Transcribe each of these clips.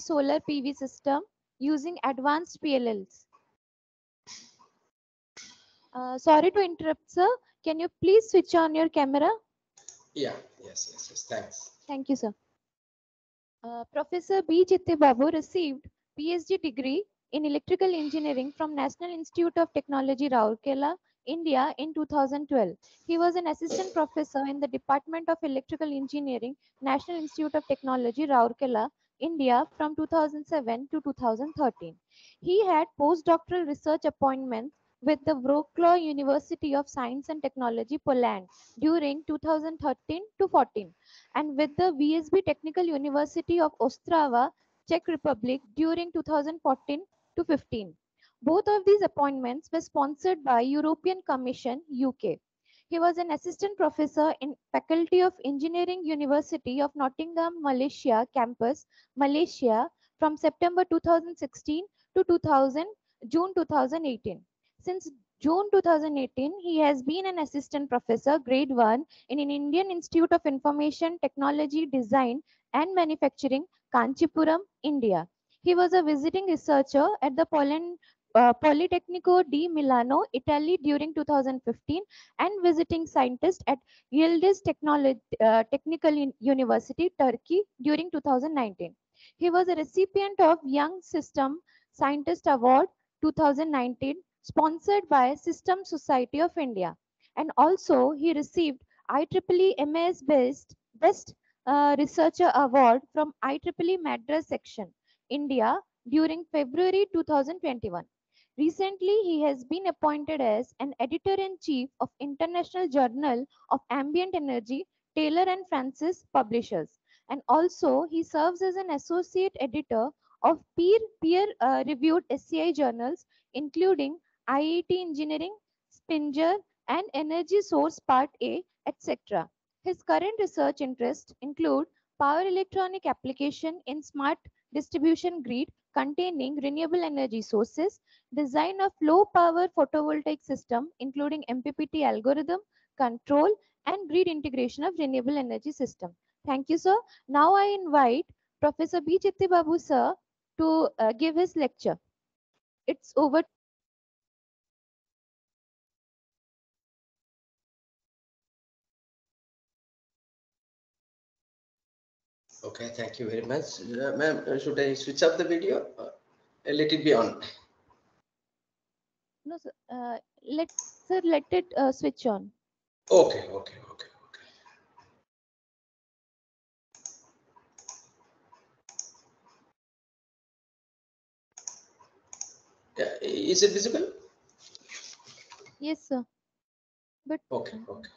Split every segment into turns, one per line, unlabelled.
solar PV system using advanced PLLs. Uh, sorry to interrupt, sir. Can you please switch on your camera?
Yeah, yes, yes, yes. Thanks.
Thank you, sir. Uh, Professor B. Chitti Babu received PhD degree in electrical engineering from National Institute of Technology, Rourkela, India in 2012. He was an assistant professor in the Department of Electrical Engineering, National Institute of Technology, Rourkela, India from 2007 to 2013. He had postdoctoral research appointments with the Wroclaw University of Science and Technology, Poland during 2013 to 14 and with the VSB Technical University of Ostrava, Czech Republic during 2014 to 15. Both of these appointments were sponsored by European Commission UK. He was an assistant professor in Faculty of Engineering University of Nottingham, Malaysia campus, Malaysia from September 2016 to 2000, June 2018. Since June 2018, he has been an assistant professor, grade 1, in an Indian Institute of Information Technology Design and Manufacturing, Kancheepuram, India. He was a visiting researcher at the Poland, uh, Politecnico di Milano, Italy during 2015 and visiting scientist at Yildiz Technology, uh, Technical University, Turkey during 2019. He was a recipient of Young System Scientist Award 2019 sponsored by System Society of India. And also he received IEEE MAS Best, Best uh, Researcher Award from IEEE Madras section, India during February 2021. Recently, he has been appointed as an editor-in-chief of International Journal of Ambient Energy, Taylor and Francis Publishers. And also, he serves as an associate editor of peer-peer uh, reviewed SCI journals, including IIT Engineering, Springer, and Energy Source Part A, etc. His current research interests include power electronic application in smart distribution grid containing renewable energy sources, design of low power photovoltaic system, including MPPT algorithm, control, and grid integration of renewable energy system. Thank you, sir. Now I invite Professor B. Chitti Babu, sir, to uh, give his lecture. It's over
Okay, thank you very much. Uh, Ma'am, uh, should I switch off the video? Uh, let it be on.
No, sir. Uh, let sir let it uh, switch on.
Okay, okay, okay, okay. Yeah, is it visible?
Yes, sir. But
Okay, okay.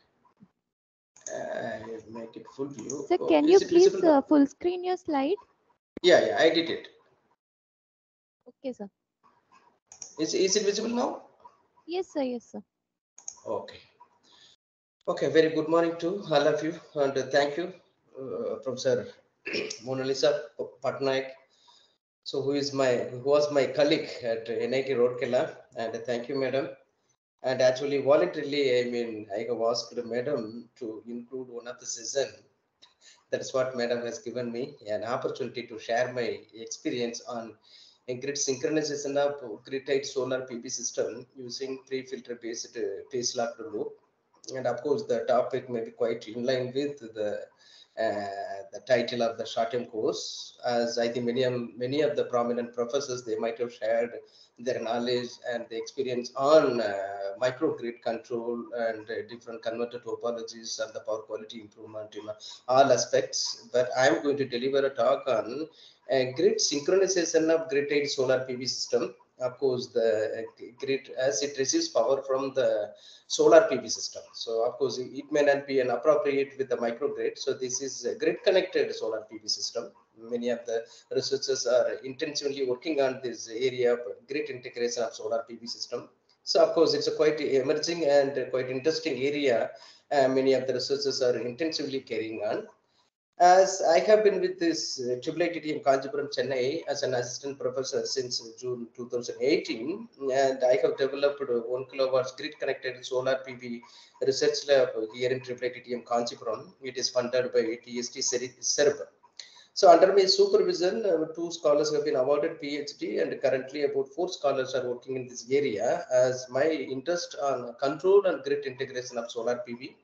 Uh, make it full view.
sir,
Oh,
can
is
you please uh, full screen your slide?
Yeah, yeah, I did it.
Okay, sir.
Is, is it visible now?
Yes, sir. Yes, sir.
Okay. Okay, very good morning to all of you and uh, thank you, uh, Professor Mona Lisa Patnaik. So who is my, who was my colleague at NIT Rourkela and thank you, madam. And actually voluntarily, I mean, I have asked madam to include one of the season. That's what madam has given me an opportunity to share my experience on a grid synchronization of grid-tied solar PV system using pre-filter based uh, phase locked loop and of course the topic may be quite in line with the uh, the title of the short-term course as i think many of many of the prominent professors they might have shared their knowledge and the experience on uh, microgrid control and uh, different converter topologies and the power quality improvement in all aspects but i'm going to deliver a talk on a grid synchronization of grid-tied solar pv system of course the uh, grid as it receives power from the solar PV system. So of course it may not be an appropriate with the microgrid. So this is a grid connected solar PV system. Many of the researchers are intensively working on this area of grid integration of solar PV system. So of course it's a quite emerging and quite interesting area. Uh, many of the researchers are intensively carrying on. As I have been with this uh, in Kancheepuram, Chennai as an assistant professor since June 2018, and I have developed uh, one kilowatt grid connected solar PV research lab here in IIIT in Kancheepuram. It is funded by DST SERB. So under my supervision, uh, two scholars have been awarded PhD and currently about four scholars are working in this area as my interest on control and grid integration of solar PV.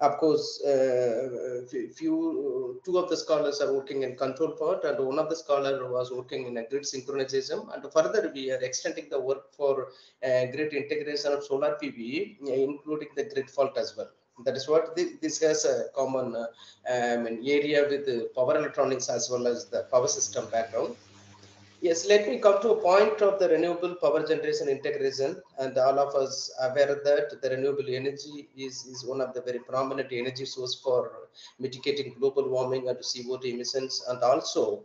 Of course, uh, few, two of the scholars are working in control part and one of the scholar was working in a grid synchronization and further we are extending the work for uh, grid integration of solar PV, including the grid fault as well that is what this, this has a common uh, um, area with the power electronics as well as the power system background. Yes, let me come to a point of the renewable power generation integration and all of us aware that the renewable energy is, is one of the very prominent energy source for mitigating global warming and CO2 emissions and also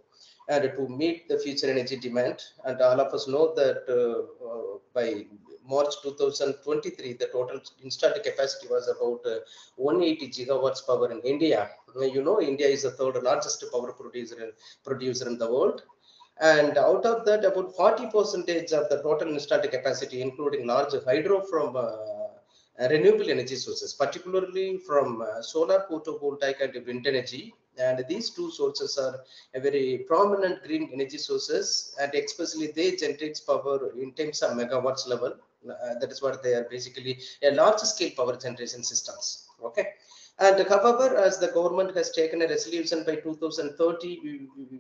and to meet the future energy demand. And all of us know that uh, uh, by March 2023, the total installed capacity was about uh, 180 gigawatts power in India. You know, India is the third largest power producer, producer in the world. And out of that, about 40 percentage of the total installed capacity, including large hydro from uh, renewable energy sources, particularly from uh, solar photovoltaic and wind energy. And these two sources are very prominent green energy sources, and especially they generate power in terms of megawatts level. Uh, that is what they are basically a large scale power generation systems. Okay. And however, as the government has taken a resolution by 2030, we, we,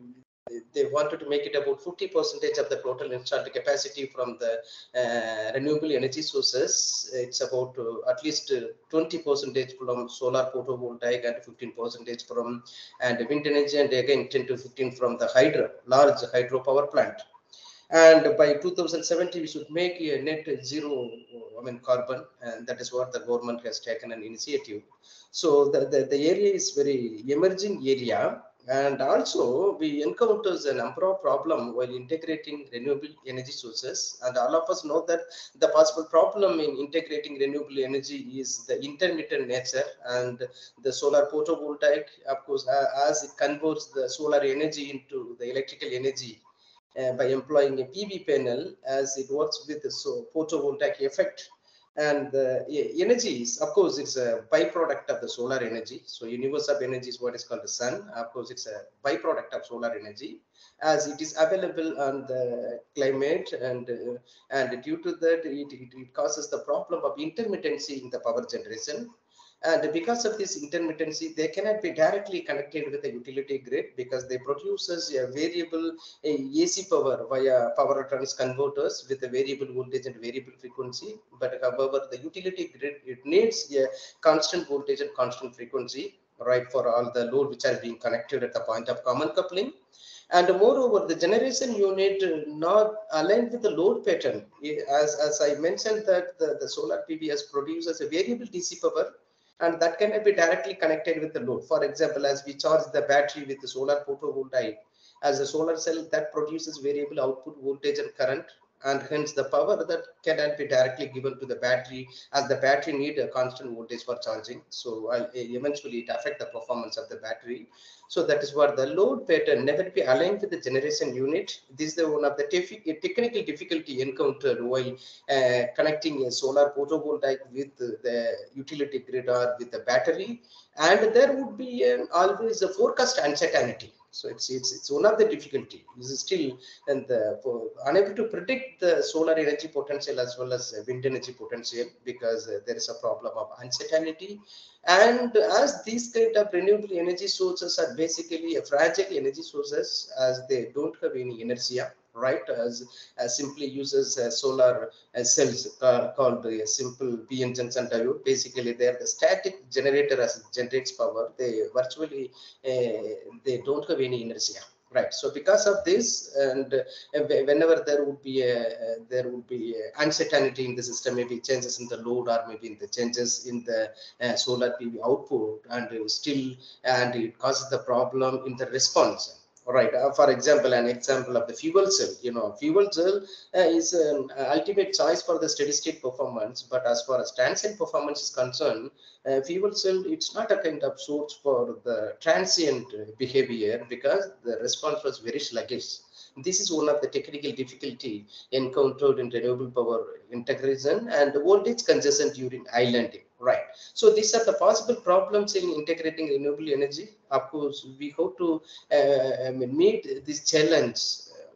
they wanted to make it about 50 percentage of the total installed capacity from the uh, renewable energy sources. It's about uh, at least 20 percentage from solar photovoltaic and 15 percentage from and wind energy and again 10 to 15 from the hydro, large hydropower plant. And by 2070, we should make a net zero, I mean, carbon, and that is what the government has taken an initiative. So the, the, the area is very emerging area. And also we encounter a number of problems while integrating renewable energy sources. And all of us know that the possible problem in integrating renewable energy is the intermittent nature and the solar photovoltaic of course uh, as it converts the solar energy into the electrical energy uh, by employing a PV panel as it works with the so photovoltaic effect. And the energy is of course it's a byproduct of the solar energy. So universe of energy is what is called the sun. Of course it's a byproduct of solar energy. As it is available on the climate and uh, and due to that it, it, it causes the problem of intermittency in the power generation and because of this intermittency, they cannot be directly connected with the utility grid because they produces a variable a AC power via power electronics converters with a variable voltage and variable frequency. But however, the utility grid, it needs a constant voltage and constant frequency, right, for all the load which are being connected at the point of common coupling. And moreover, the generation unit not aligned with the load pattern. As, as I mentioned that the, the solar PV has produces a variable DC power and that can be directly connected with the load. For example, as we charge the battery with the solar photovoltaic, as a solar cell that produces variable output voltage and current and hence the power that cannot be directly given to the battery as the battery need a constant voltage for charging. So uh, eventually it affect the performance of the battery. So that is what the load pattern never be aligned with the generation unit. This is the one of the technical difficulty encountered while uh, connecting a solar photovoltaic with the utility grid or with the battery. And there would be an, always a forecast uncertainty so it's it's it's one of the difficulty. This is still and the unable to predict the solar energy potential as well as wind energy potential because uh, there is a problem of uncertainty. And as these kind of renewable energy sources are basically a fragile energy sources as they don't have any inertia right as, as simply uses uh, solar uh, cells uh, called a simple PN junction diode basically they are the static generator as generates power. They virtually uh, they don't have any inertia right. So because of this and uh, whenever there would be a uh, there would be uncertainty in the system maybe changes in the load or maybe in the changes in the solar pv output and still and it causes the problem in the response right uh, for example an example of the fuel cell you know fuel cell uh, is an ultimate choice for the steady state performance but as far as transient performance is concerned uh, fuel cell it's not a kind of source for the transient behavior because the response was very sluggish. This is one of the technical difficulty encountered in renewable power integration and voltage congestion during islanding right so these are the possible problems in integrating renewable energy of course we hope to uh, meet this challenge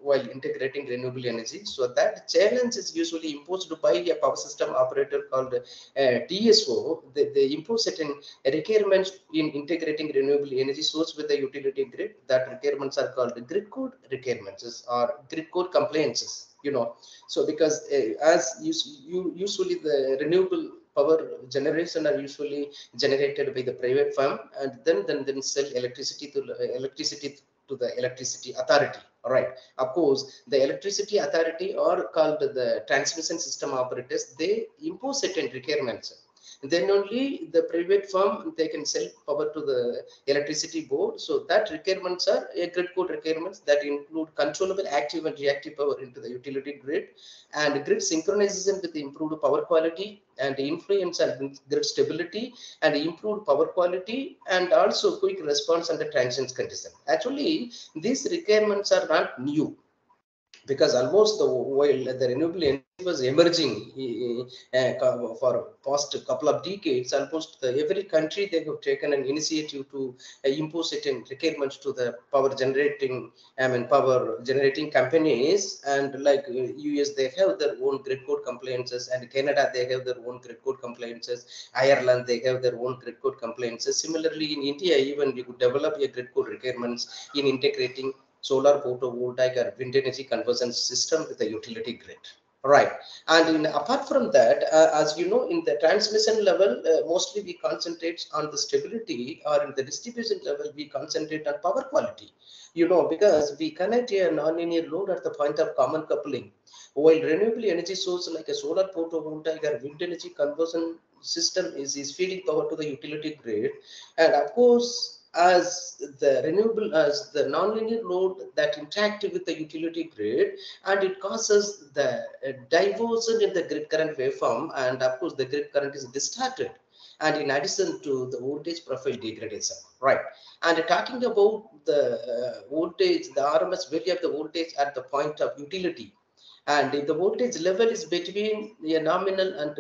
while integrating renewable energy. So that challenge is usually imposed by a power system operator called uh, TSO. They, they impose certain requirements in integrating renewable energy source with the utility grid. That requirements are called grid code requirements or grid code compliances. You know, so because uh, as you, you usually the renewable power generation are usually generated by the private firm and then then then sell electricity to electricity to the electricity authority. All right of course the electricity authority or called the transmission system operators they impose certain requirements then only the private firm they can sell power to the electricity board. So that requirements are a grid code requirements that include controllable active and reactive power into the utility grid. And grid synchronization with improved power quality and influence on grid stability and improved power quality and also quick response under transient condition. Actually these requirements are not new because almost the while the renewable was emerging uh, for past couple of decades almost every country they have taken an initiative to uh, impose certain requirements to the power generating i mean power generating companies. And like us they have their own grid code compliances and canada they have their own grid code compliances. Ireland they have their own grid code compliances. Similarly in india even we could develop a grid code requirements in integrating solar photovoltaic or wind energy conversion system with the utility grid right. And in, apart from that uh, as you know in the transmission level uh, mostly we concentrate on the stability or in the distribution level we concentrate on power quality. You know because we connect a non-linear load at the point of common coupling. While renewable energy source like a solar photovoltaic or wind energy conversion system is, is feeding power to the utility grid. And of course as the renewable as the nonlinear load that interact with the utility grid and it causes the uh, diversion in the grid current waveform and of course the grid current is distorted. And in addition to the voltage profile degradation right? And talking about the uh, voltage the rms value of the voltage at the point of utility and if the voltage level is between the nominal and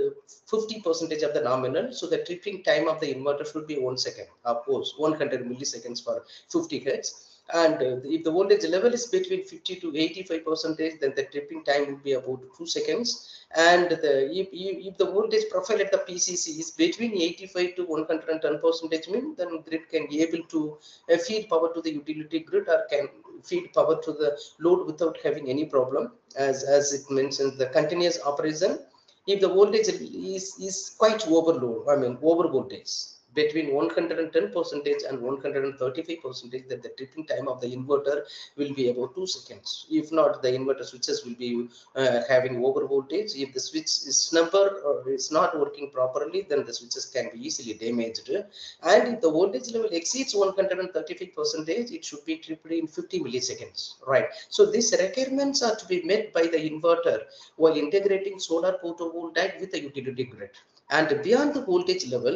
50 percentage of the nominal so the tripping time of the inverter should be one second of course 100 milliseconds for 50 hertz. And uh, if the voltage level is between 50 to 85 percentage then the tripping time would be about two seconds. And the if, if the voltage profile at the pcc is between 85 to 110 percentage mean then grid can be able to uh, feed power to the utility grid or can feed power to the load without having any problem. As as it mentions the continuous operation if the voltage is is quite overload i mean over voltage between 110 percentage and 135 percentage that the tripping time of the inverter will be about two seconds. If not the inverter switches will be uh, having over voltage. If the switch is number or is not working properly then the switches can be easily damaged. And if the voltage level exceeds 135 percentage it should be tripped in 50 milliseconds right? So these requirements are to be met by the inverter while integrating solar photovoltaic with the utility grid and beyond the voltage level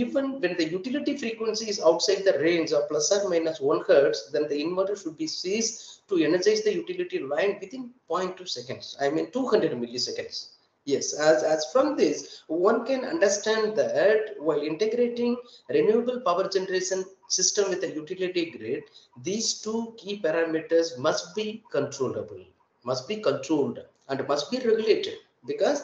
even when the utility frequency is outside the range of plus or minus 1 hertz then the inverter should be ceased to energize the utility line within 0.2 seconds i mean 200 milliseconds. Yes as as from this one can understand that while integrating renewable power generation system with the utility grid these two key parameters must be controllable must be controlled and must be regulated because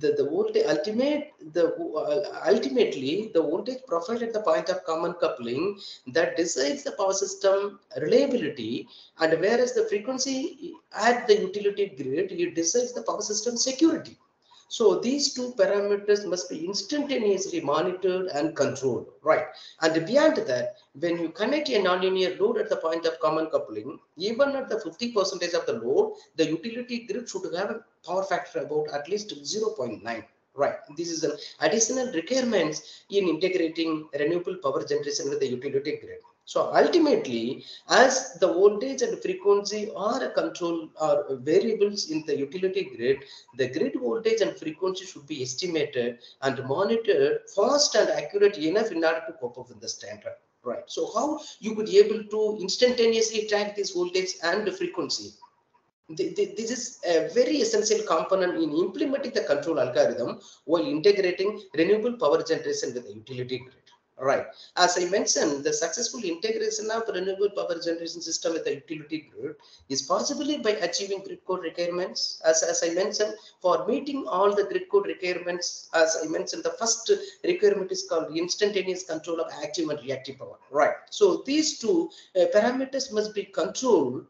the, the voltage ultimate the uh, ultimately the voltage profile at the point of common coupling that decides the power system reliability. And whereas the frequency at the utility grid it decides the power system security so these two parameters must be instantaneously monitored and controlled, right? And beyond that, when you connect a nonlinear load at the point of common coupling, even at the 50 percentage of the load, the utility grid should have a power factor about at least 0.9 right this is an additional requirements in integrating renewable power generation with the utility grid so ultimately as the voltage and frequency are a control are variables in the utility grid the grid voltage and frequency should be estimated and monitored fast and accurate enough in order to cope up with the standard right so how you could be able to instantaneously track this voltage and the frequency this is a very essential component in implementing the control algorithm while integrating renewable power generation with the utility grid. Right. As I mentioned, the successful integration of renewable power generation system with the utility grid is possibly by achieving grid code requirements. As, as I mentioned, for meeting all the grid code requirements, as I mentioned, the first requirement is called instantaneous control of active and reactive power. Right. So these two uh, parameters must be controlled.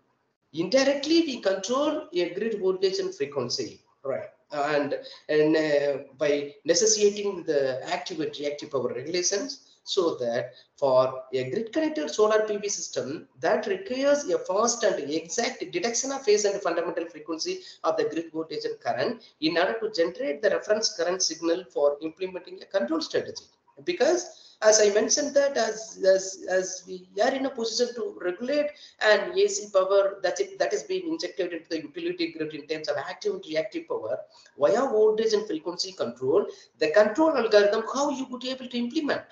Indirectly, we control a grid voltage and frequency. Right and and uh, by necessitating the active and reactive power regulations so that for a grid connected solar PV system that requires a fast and exact detection of phase and fundamental frequency of the grid voltage and current in order to generate the reference current signal for implementing a control strategy. Because as I mentioned that as, as, as we are in a position to regulate an AC power that is, that is being injected into the utility grid in terms of active and reactive power via voltage and frequency control, the control algorithm, how you would be able to implement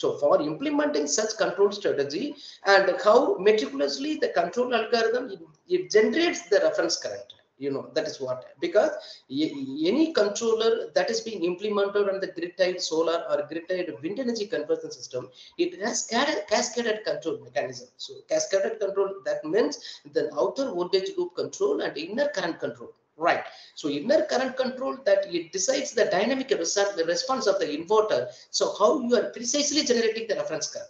so for implementing such control strategy and how meticulously the control algorithm, it, generates the reference current you know that is what because any controller that is being implemented on the grid-tied solar or grid-tied wind energy conversion system it has cascaded control mechanism. So cascaded control that means the outer voltage loop control and inner current control right. So inner current control that it decides the dynamic response of the inverter. So how you are precisely generating the reference current.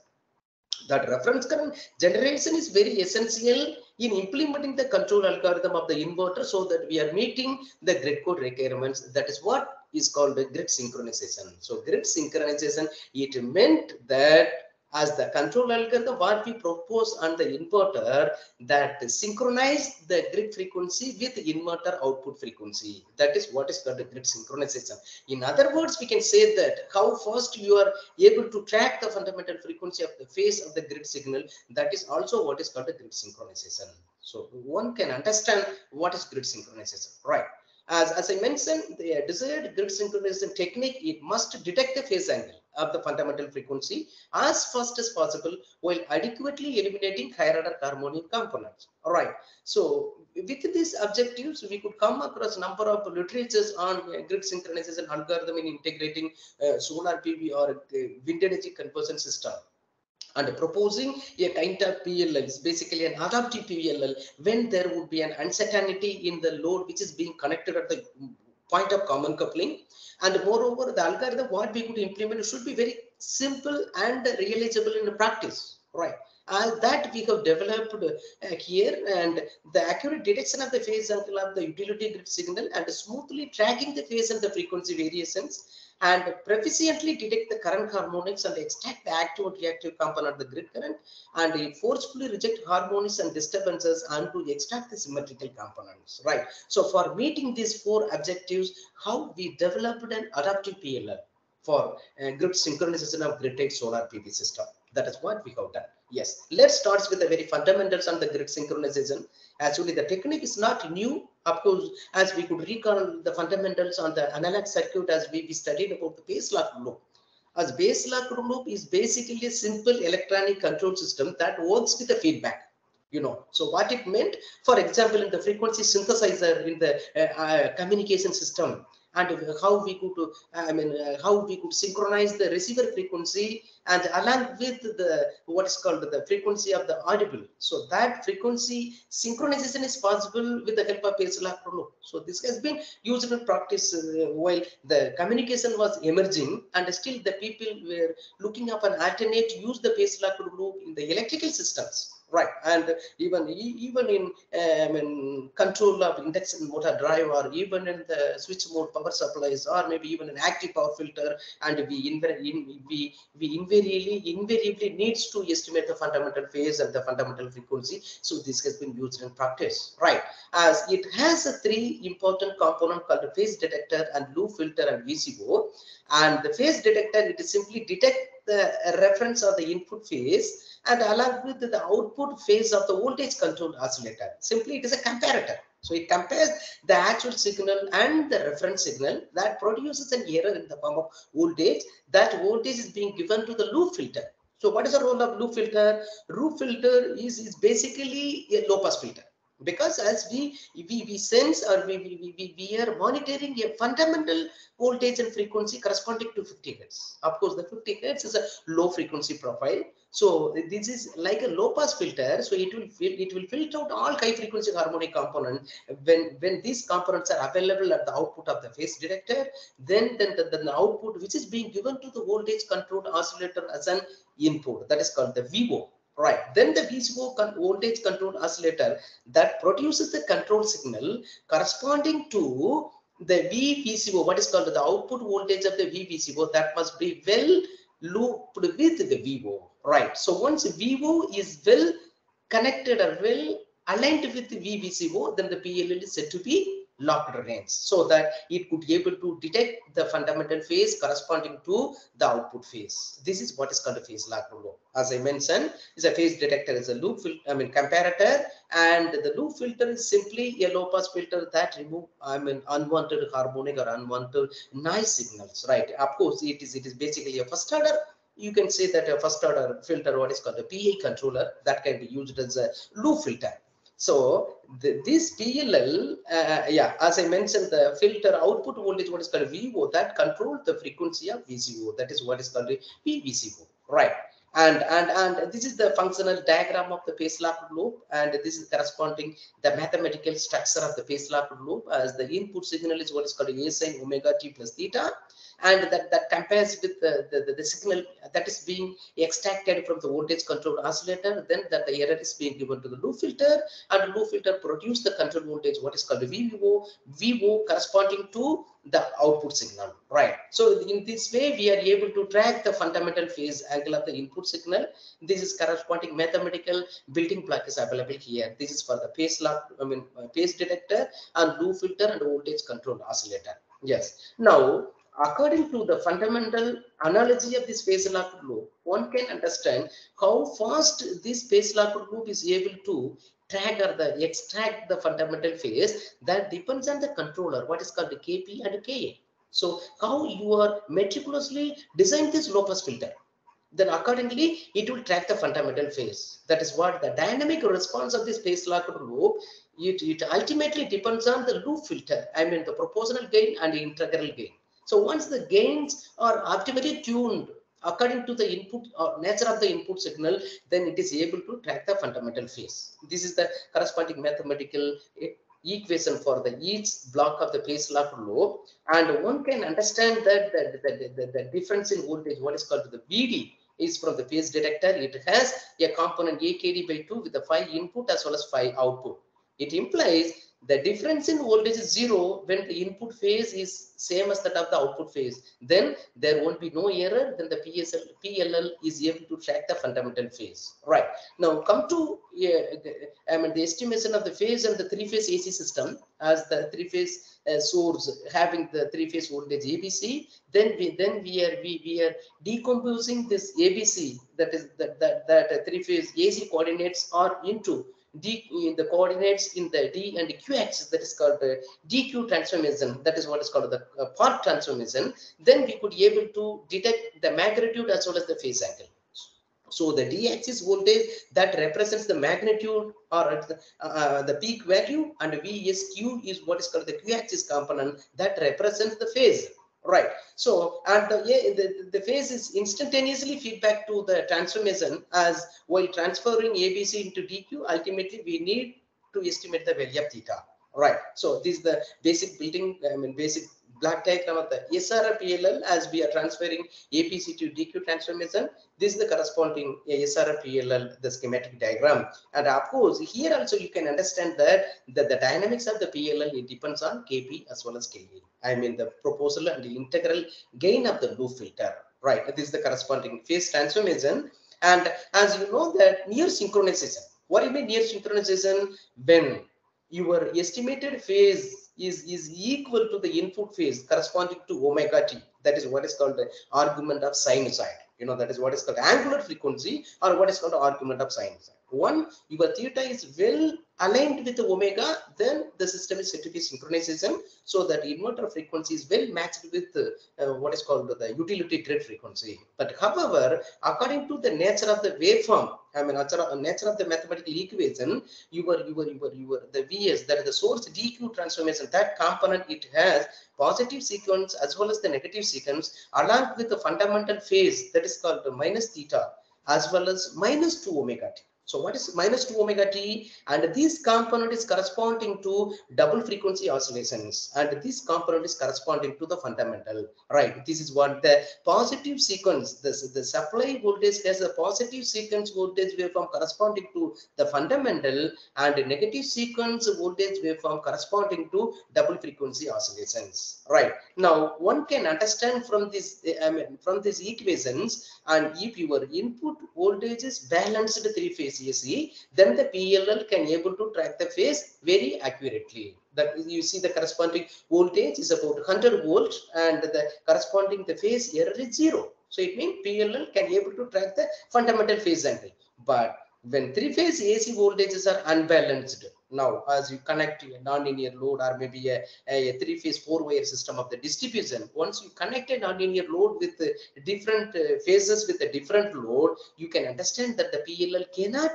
That reference current generation is very essential in implementing the control algorithm of the inverter so that we are meeting the grid code requirements. That is what is called the grid synchronization. So grid synchronization it meant that as the control algorithm what we propose on the inverter that synchronize the grid frequency with inverter output frequency. That is what is called the grid synchronization. In other words we can say that how fast you are able to track the fundamental frequency of the phase of the grid signal that is also what is called the grid synchronization. So one can understand what is grid synchronization right? As, as I mentioned, the desired grid synchronization technique, it must detect the phase angle of the fundamental frequency as fast as possible while adequately eliminating higher order harmonic components. All right. So with these objectives, we could come across a number of literatures on uh, grid synchronization algorithm in integrating uh, solar PV or uh, wind energy conversion system and proposing a kind of PLL basically an adaptive PLL when there would be an uncertainty in the load which is being connected at the point of common coupling. And moreover, the algorithm what we could implement should be very simple and realizable in practice, right? And that we have developed uh, here and the accurate detection of the phase angle of the utility grid signal and smoothly tracking the phase and the frequency variations and proficiently detect the current harmonics and extract the active and reactive component of the grid current and forcefully reject harmonics and disturbances and to extract the symmetrical components right? So for meeting these four objectives how we developed an adaptive PLL for uh, grid synchronization of grid solar PV system. That is what we have done yes. Let's start with the very fundamentals on the grid synchronization. Actually the technique is not new of course, as we could recall the fundamentals on the analog circuit as we, we studied about the phase lock loop. As phase lock loop is basically a simple electronic control system that works with the feedback you know. So what it meant for example in the frequency synthesizer in the uh, uh, communication system and how we could, I mean, uh, how we could synchronize the receiver frequency and along with the what is called the frequency of the audible. So that frequency synchronization is possible with the help of phase lock. So this has been used in practice uh, while the communication was emerging and still the people were looking up an alternate use the phase lock in the electrical systems right. And even even in um, in control of induction motor drive or even in the switch mode power supplies or maybe even an active power filter and we we we invariably invariably needs to estimate the fundamental phase and the fundamental frequency. So this has been used in practice. Right. As it has a three important component called the phase detector and loop filter and vco and the phase detector it simply detect the reference of the input phase and along with the output phase of the voltage controlled oscillator. Simply it is a comparator. So it compares the actual signal and the reference signal that produces an error in the form of voltage. That voltage is being given to the loop filter. So what is the role of loop filter? Loop filter is, is basically a low pass filter. because as we we, we sense or we, we, we, we are monitoring a fundamental voltage and frequency corresponding to 50 hertz of course the 50 hertz is a low frequency profile so this is like a low pass filter. So it will it will filter out all high frequency harmonic component. When when these components are available at the output of the phase detector then then the, the output which is being given to the voltage controlled oscillator as an input that is called the VO right? Then the VCO con- voltage controlled oscillator that produces the control signal corresponding to the VVCO what is called the output voltage of the VVCO that must be well looped with the VO right so once VO is well connected or well aligned with the VVCO then the PLL is said to be locked range so that it could be able to detect the fundamental phase corresponding to the output phase. This is what is called a phase locked loop. As I mentioned, is a phase detector is a loop filter, I mean comparator, and the loop filter is simply a low pass filter that remove I mean unwanted harmonic or unwanted noise signals. Right. Of course, it is it is basically a first order you can say that a first order filter, what is called a PI controller, that can be used as a loop filter. So the, this PLL, uh, yeah, as I mentioned, the filter output voltage, what is called VO, that controls the frequency of VCO. That is what is called a PVCO, right? And, and, and this is the functional diagram of the phase locked loop. And this is corresponding the mathematical structure of the phase locked loop as the input signal is what is called A sine omega t plus theta and that, that compares with the, the, the, signal that is being extracted from the voltage controlled oscillator, then that the error is being given to the loop filter and the loop filter produce the control voltage, what is called VVO, VO corresponding to the output signal, right? So in this way, we are able to track the fundamental phase angle of the input signal. This is corresponding mathematical building block is available here. This is for the phase lock, I mean, uh, phase detector and loop filter and voltage control oscillator. Yes. Now, according to the fundamental analogy of this phase locked loop, one can understand how fast this phase locked loop is able to track or the extract the fundamental phase that depends on the controller, what is called the KP and KA. So how you are meticulously design this low pass filter then accordingly it will track the fundamental phase. That is what the dynamic response of this phase locked loop, it, it ultimately depends on the loop filter, I mean the proportional gain and the integral gain. So once the gains are optimally tuned according to the input or nature of the input signal, then it is able to track the fundamental phase. This is the corresponding mathematical eh, equation for the each block of the phase locked loop. And one can understand that the, the, the, the difference in voltage, what is called the VD, is from the phase detector. It has a component AKD by 2 with the 5 input as well as 5 output. It implies the difference in voltage is zero when the input phase is same as that of the output phase. Then there won't be no error. Then the PSL, PLL is able to track the fundamental phase. Right. Now come to uh, I mean the estimation of the phase and the three-phase AC system as the three-phase uh, source having the three-phase voltage ABC. Then we then we are we, we are decomposing this ABC that is that that, that uh, three-phase AC coordinates are into D in the coordinates in the D and Q axis that is called the DQ transformation. That is what is called the uh, Park transformation. Then we could be able to detect the magnitude as well as the phase angle. So the D axis voltage that represents the magnitude or the, uh, the peak value and VSQ is what is called the Q axis component that represents the phase right. So and the, yeah, the, the phase is instantaneously feedback to the transformation as while transferring abc into dq ultimately we need to estimate the value of theta. Right. So this is the basic building i mean basic black diagram of the SRF PLL as we are transferring ABC to DQ transformation. This is the corresponding SRF PLL, the schematic diagram. And of course, here also you can understand that the, the dynamics of the PLL, it depends on KP as well as KA. I mean the proposal and the integral gain of the loop filter. Right, this is the corresponding phase transformation. And as you know that near synchronization, what do you mean near synchronization? When your estimated phase is, is equal to the input phase corresponding to omega t. That is what is called the argument of sinusoid. You know, that is what is called angular frequency or what is called the argument of sinusoid. One, your theta is well aligned with the omega, then the system is said to be synchronization. So that inverter frequency is well matched with uh, what is called the utility grid frequency. But however, according to the nature of the waveform, I mean, nature of the mathematical equation, your, your, the VS, that is the source DQ transformation, that component it has positive sequence as well as the negative sequence along with the fundamental phase that is called minus theta as well as minus 2 omega t. So what is minus 2 omega t? And this component is corresponding to double frequency oscillations. And this component is corresponding to the fundamental, right? This is what the positive sequence, the, the supply voltage has a positive sequence voltage waveform corresponding to the fundamental and negative sequence voltage waveform corresponding to double frequency oscillations, right? Now, one can understand from this, I mean, from these equations and if your input voltage is balanced three phase AC, then the PLL can able to track the phase very accurately. That you see the corresponding voltage is about 100 volts and the corresponding the phase error is zero. So it means PLL can able to track the fundamental phase angle. But when three phase AC voltages are unbalanced, now as you connect a non-linear load or maybe a, a three-phase four-wire system of the distribution once you connect a non-linear load with uh, different uh, phases with a different load you can understand that the PLL cannot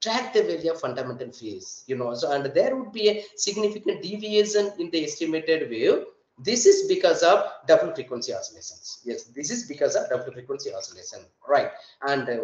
track the value of fundamental phase you know. So and there would be a significant deviation in the estimated wave. This is because of double frequency oscillations. Yes this is because of double frequency oscillation right? And uh,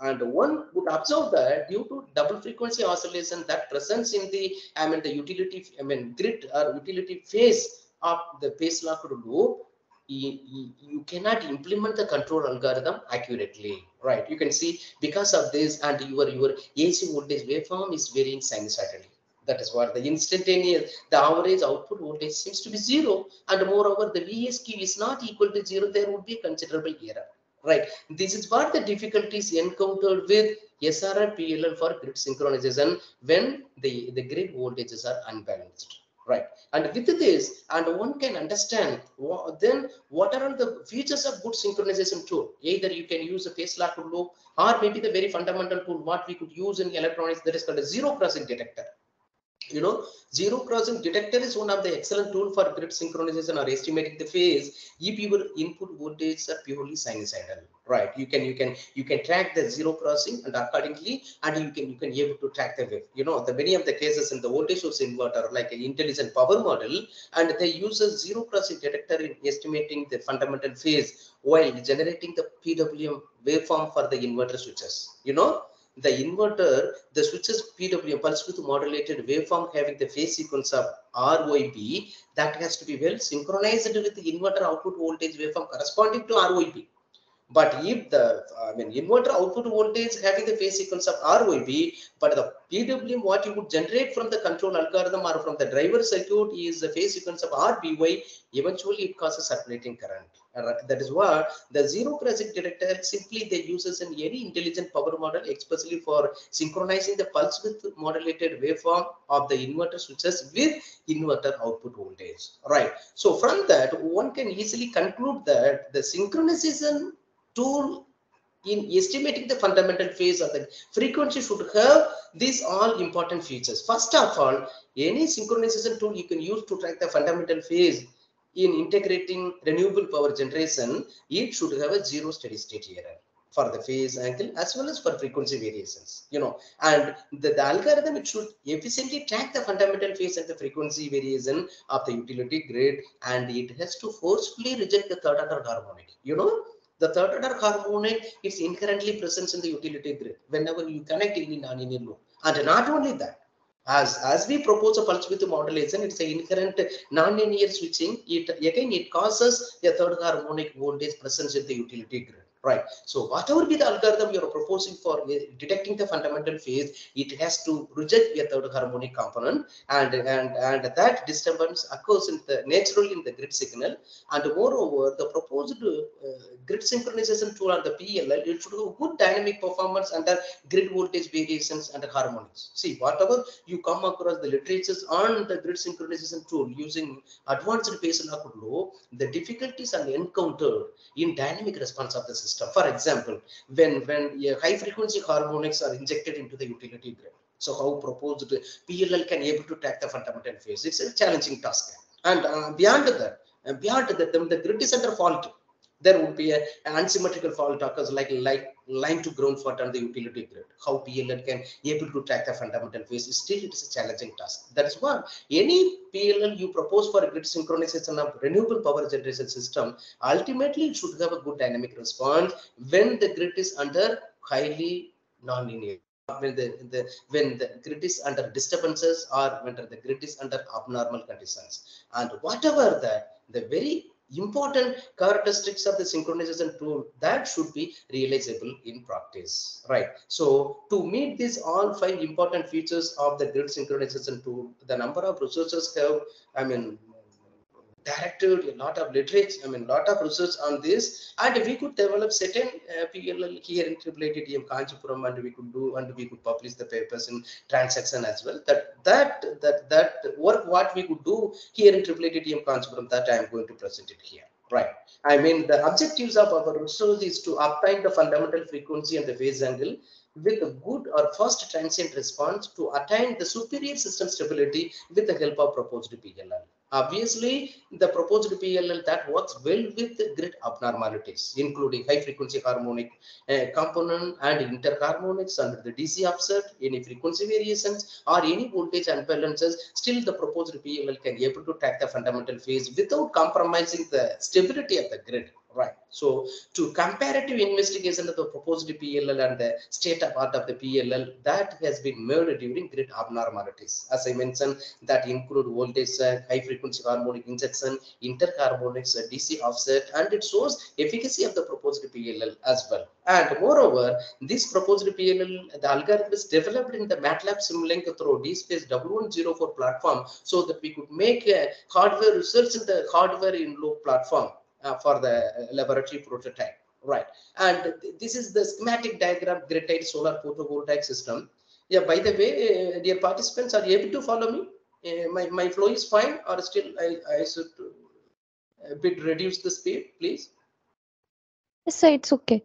and one would observe that due to double frequency oscillation that presents in the i mean the utility i mean grid or utility phase of the phase locked loop you, cannot implement the control algorithm accurately right? You can see because of this and your your ac voltage waveform is varying sinusoidally. That is what the instantaneous the average output voltage seems to be zero. And moreover the vsq is not equal to zero there would be a considerable error right. This is what the difficulties encountered with srf pll for grid synchronization when the the grid voltages are unbalanced. Right. And with this and one can understand then what are the features of good synchronization tool? Either you can use a phase lock loop or maybe the very fundamental tool what we could use in electronics that is called a zero crossing detector you know zero crossing detector is one of the excellent tool for grid synchronization or estimating the phase. If your input voltage are purely sinusoidal right? You can you can you can track the zero crossing and accordingly and you can you can able to track the wave. You know the many of the cases in the voltage source inverter like an intelligent power module and they use a zero crossing detector in estimating the fundamental phase while generating the pwm waveform for the inverter switches. You know the inverter, the switches PWM, pulse width modulated waveform having the phase sequence of RYB, that has to be well synchronized with the inverter output voltage waveform corresponding to RYB. But if the, uh, I mean, inverter output voltage having the phase sequence of RYB, but the PWM what you would generate from the control algorithm or from the driver circuit is the phase sequence of RBY, eventually it causes circulating current. That is why the zero crossing detector simply they uses an very intelligent power module, especially for synchronizing the pulse width modulated waveform of the inverter switches with inverter output voltage. Right. So from that, one can easily conclude that the synchronization tool in estimating the fundamental phase of the frequency should have these all important features. First of all, any synchronization tool you can use to track the fundamental phase in integrating renewable power generation, it should have a zero steady state error for the phase angle as well as for frequency variations you know and the, the, algorithm it should efficiently track the fundamental phase and the frequency variation of the utility grid and it has to forcefully reject the third order harmonic you know the third order harmonic is inherently present in the utility grid whenever you connect any nonlinear loop. And not only that, as as we propose a pulse width modulation, it's an inherent nonlinear switching. It again it causes a third harmonic voltage presence in the utility grid right. So whatever be the algorithm you're proposing for detecting the fundamental phase it has to reject a third harmonic component and and and that disturbance occurs in the naturally in the grid signal. And moreover the proposed uh, grid synchronization tool on the PLL it should have good dynamic performance under grid voltage variations and harmonics see whatever you come across the literatures on the grid synchronization tool using advanced lock loop the difficulties are encountered in dynamic response of the system. For example, when, when high frequency harmonics are injected into the utility grid, So how proposed PLL can able to track the fundamental phase? It's a challenging task. And uh, beyond that, uh, beyond that, the, the grid is under fault. There would be a, an unsymmetrical fault occurs like like line to ground fault on the utility grid. How PLL can be able to track the fundamental phase still it is a challenging task. That is why any PLL you propose for a grid synchronization of renewable power generation system, ultimately it should have a good dynamic response when the grid is under highly nonlinear when the, the when the grid is under disturbances or when the grid is under abnormal conditions and whatever that the very important characteristics of the synchronization tool that should be realizable in practice right? So to meet these all five important features of the grid synchronization tool the number of resources have i mean directed a lot of literature, I mean, lot of research on this, and we could develop certain uh, PLL here in IIITM Kancheepuram, and we could do, and we could publish the papers in transaction as well. That that that that work what we could do here in IIITM Kancheepuram, that I am going to present it here. Right. I mean, the objectives of our research is to obtain the fundamental frequency and the phase angle with a good or fast transient response to attain the superior system stability with the help of proposed PLL. Obviously, the proposed PLL that works well with the grid abnormalities, including high frequency harmonic uh, component and interharmonics under the DC offset, any frequency variations or any voltage imbalances, still the proposed PLL can be able to track the fundamental phase without compromising the stability of the grid. Right. So to comparative investigation of the proposed PLL and the state of art of the PLL that has been made during grid abnormalities. As I mentioned, that include voltage, uh, high frequency harmonic injection, interharmonics, uh, DC offset, and it shows efficacy of the proposed PLL as well. And moreover, this proposed PLL, the algorithm is developed in the MATLAB Simulink through DSpace W104 platform so that we could make uh, hardware research in the hardware in loop platform for the uh, laboratory prototype right? And this is the schematic diagram grid solar photovoltaic system. Yeah by the way uh, dear participants are you able to follow me? Uh, my my flow is fine or still i i should a bit reduce the speed please?
Yes, sir, it's okay.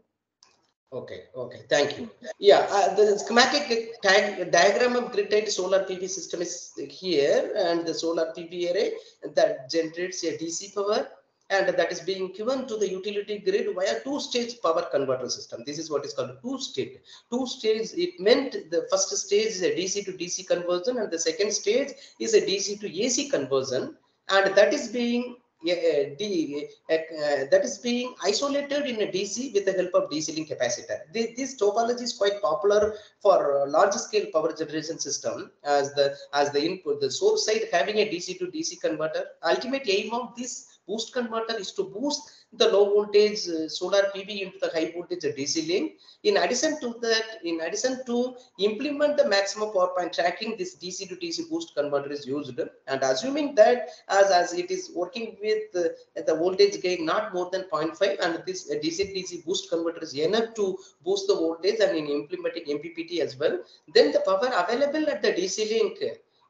Okay, okay, thank you. Yeah, uh, the schematic tag, diagram of grid-tied solar PV system is here, and the solar PV array that generates a DC power, and that is being given to the utility grid via two-stage power converter system. This is what is called two-stage. Two-stage, it meant the first stage is a DC to DC conversion, and the second stage is a DC to AC conversion, and that is being uh, D, uh, uh, that is being isolated in a DC with the help of DC link capacitor. This, this topology is quite popular for uh, large scale power generation system as the as the input the source side having a DC to DC converter. Ultimate aim of this boost converter is to boost the low voltage uh, solar PV into the high voltage DC link. In addition to that, in addition to implement the maximum power point tracking, this DC to DC boost converter is used. And assuming that as, as it is working with uh, the voltage gain not more than 0.5 and this uh, DC DC boost converter is enough to boost the voltage and in implementing MPPT as well, then the power available at the DC link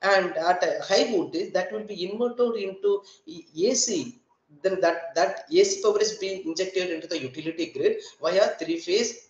and at a high voltage that will be inverted into AC then that that AC power is being injected into the utility grid via three-phase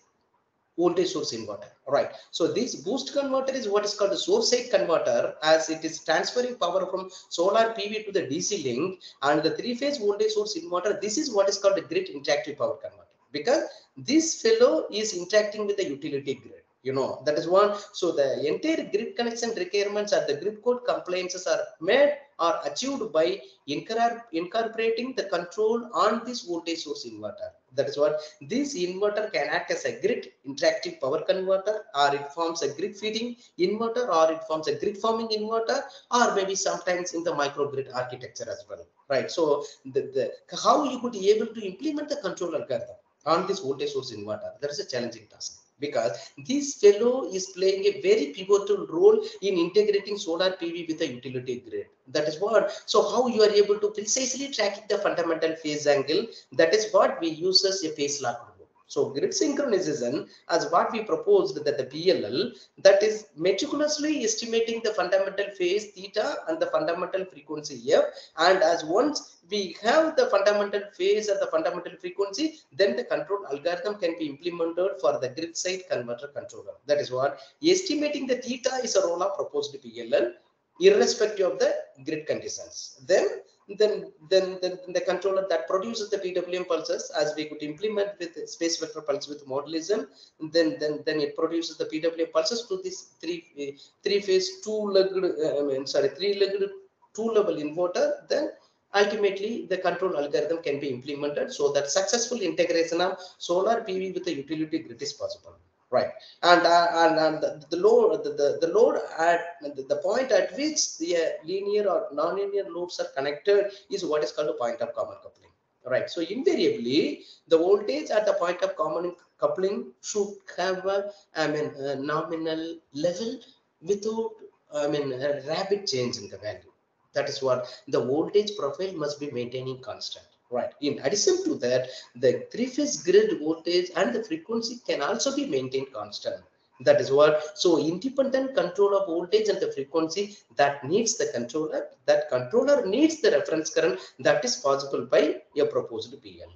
voltage source inverter. Right. So this boost converter is what is called the source side converter, as it is transferring power from solar PV to the DC link, and the three-phase voltage source inverter. This is what is called the grid interactive power converter because this fellow is interacting with the utility grid you know. That is one. So the entire grid connection requirements or the grid code compliances are made or achieved by incorporating the control on this voltage source inverter. That is what this inverter can act as a grid interactive power converter or it forms a grid feeding inverter or it forms a grid forming inverter or maybe sometimes in the microgrid architecture as well. Right. So the, the how you could be able to implement the control algorithm on this voltage source inverter? That is a challenging task because this fellow is playing a very pivotal role in integrating solar PV with the utility grid. That is what. So how you are able to precisely track the fundamental phase angle. That is what we use as a phase lock. So grid synchronization as what we proposed that the PLL that is meticulously estimating the fundamental phase theta and the fundamental frequency F and as once we have the fundamental phase and the fundamental frequency then the control algorithm can be implemented for the grid side converter controller. That is what estimating the theta is a role of proposed PLL irrespective of the grid conditions. Then then, then, then the controller that produces the PWM pulses as we could implement with space vector pulse width modulism, then then then it produces the PWM pulses to this three three phase two legged uh, I mean sorry three legged two level inverter. Then ultimately the control algorithm can be implemented so that successful integration of solar PV with the utility grid is possible right. And uh, and, and the, the load the, the, the load at the, point at which the uh, linear or non-linear loads are connected is what is called a point of common coupling. Right. So invariably the voltage at the point of common coupling should have a i mean a nominal level without i mean a rapid change in the value. That is what the voltage profile must be maintaining constant Right. In addition to that, the three-phase grid voltage and the frequency can also be maintained constant. That is what. So independent control of voltage and the frequency that needs the controller. That controller needs the reference current that is possible by a proposed PLL.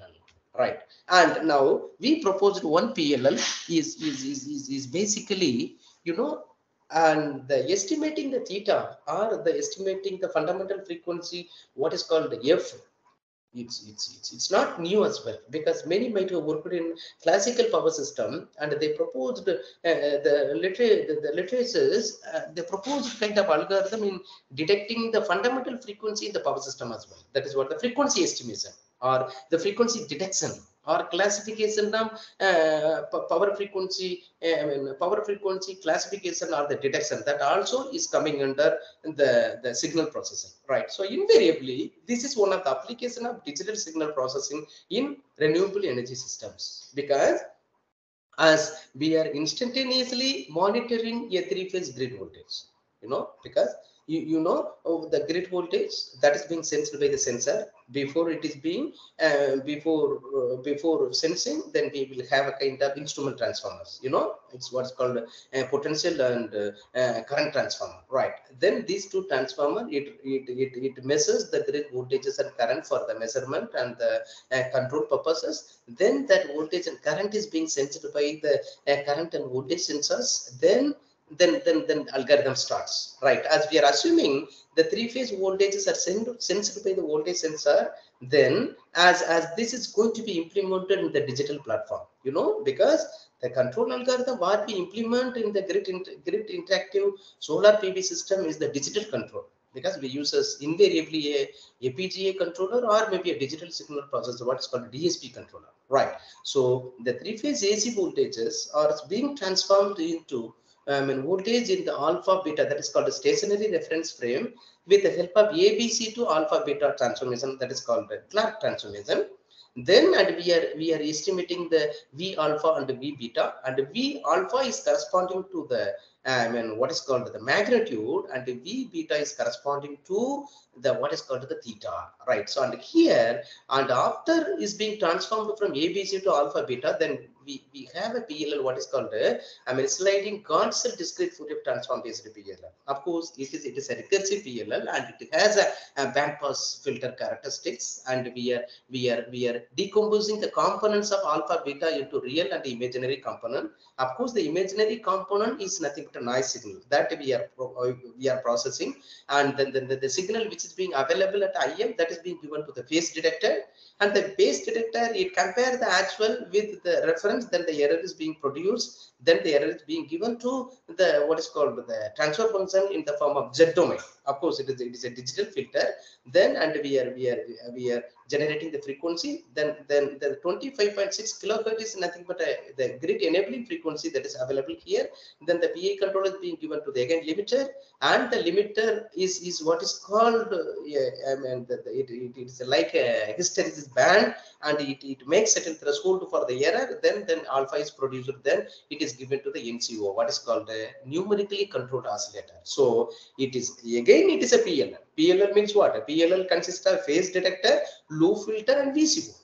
Right. And now we proposed one PLL is is is is, is basically you know and the estimating the theta or the estimating the fundamental frequency what is called f it's, it's, it's, it's not new as well because many might have worked in classical power system and they proposed uh, the, liter the, the literatures, uh, they proposed kind of algorithm in detecting the fundamental frequency in the power system as well. That is what the frequency estimation or the frequency detection or classification of uh, power frequency uh, I mean power frequency classification or the detection that also is coming under the the signal processing right? So invariably this is one of the application of digital signal processing in renewable energy systems because as we are instantaneously monitoring a three phase grid voltage you know because you, you know the grid voltage that is being sensed by the sensor. Before it is being uh, before uh, before sensing then we will have a kind of instrument transformers you know it's what's called a potential and uh, current transformer right? Then these two transformer it it, it it measures the grid voltages and current for the measurement and the control purposes. Then that voltage and current is being sensed by the current and voltage sensors. Then then then then algorithm starts right as we are assuming the three phase voltages are sent, sensed by the voltage sensor then as as this is going to be implemented in the digital platform you know because the control algorithm what we implement in the grid grid interactive solar pv system is the digital control because we use as invariably a FPGA controller or maybe a digital signal processor, what is called a DSP controller, right? So the three-phase AC voltages are being transformed into I mean, voltage in the alpha beta that is called a stationary reference frame with the help of ABC to alpha beta transformation that is called the Clarke transformation. Then and we are we are estimating the V alpha and V beta and V alpha is corresponding to the uh, I mean what is called the magnitude and V beta is corresponding to the what is called the theta right so and here and after is being transformed from ABC to alpha beta then we, we have a PLL what is called a I mean sliding constant discrete Fourier transform based PLL of course it is it is a recursive PLL and it has a, a band pass filter characteristics and we are we are we are decomposing the components of alpha beta into real and imaginary component. Of course the imaginary component is nothing but a noise signal that we are uh, we are processing. And then, then the, the signal which is being available at IM that is being given to the phase detector and the phase detector it compare the actual with the reference then the error is being produced then the error is being given to the what is called the transfer function in the form of Z domain. Of course it is it is a digital filter then and we are we are we are generating the frequency then then the 25.6 kilohertz is nothing but a, the grid enabling frequency that is available here. Then the PI controller is being given to the again limiter and the limiter is is what is called uh, yeah, I mean the, the, it, it, it is like a hysteresis band and it, it makes certain threshold for the error then then alpha is produced then it is given to the NCO what is called a numerically controlled oscillator. So it is again it is a PLL PLL means what? A PLL consists of phase detector loop filter and VCO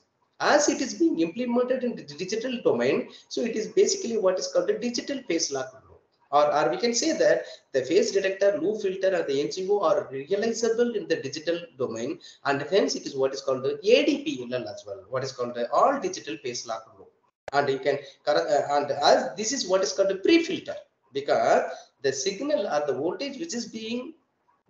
as it is being implemented in the digital domain, so it is basically what is called a digital phase lock. Or, or we can say that the phase detector, loop filter, and the NCO are realizable in the digital domain, and hence it is what is called the ADPLL as well, what is called the all digital phase lock loop. And you can uh, and as this is what is called a pre-filter because the signal or the voltage which is being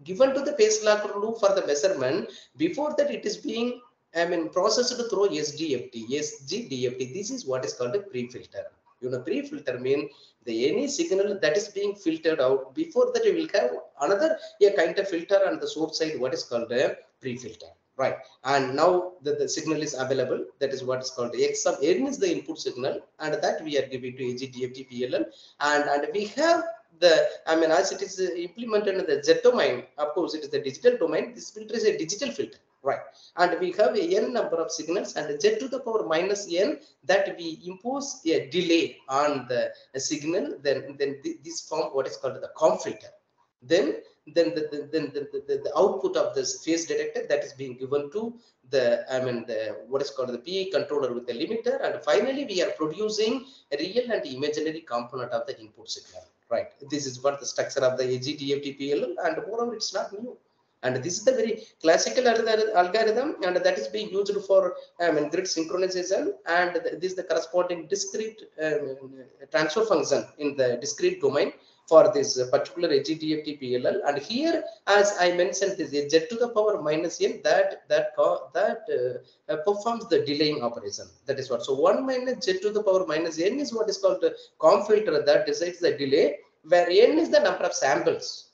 given to the phase lock loop for the measurement before that it is being I mean processed through SDFT, SGDFT. This is what is called a pre-filter. You know, pre-filter mean the any signal that is being filtered out. Before that we will have another a kind of filter on the source side what is called a pre-filter. Right. And now the, the signal is available. That is what is called x sub n is the input signal. And that we are giving to SGDFT PLL and and we have the I mean as it is implemented in the Z domain of course it is the digital domain. This filter is a digital filter right. And we have a n number of signals and z to the power minus n that we impose a delay on the signal. Then then this form what is called the comb filter then then the, the then the, the, the, output of this phase detector that is being given to the i mean the what is called the PI controller with the limiter. And finally we are producing a real and imaginary component of the input signal. Right. This is what the structure of the SGDFT PLL and moreover it's not new and this is the very classical algorithm and that is being used for I mean, grid synchronization and this is the corresponding discrete um, transfer function in the discrete domain for this particular SGDFT PLL. And here, as I mentioned, this is z to the power minus n that that that uh, uh, performs the delaying operation. That is what. So one minus z to the power minus n is what is called the comb filter that decides the delay, where n is the number of samples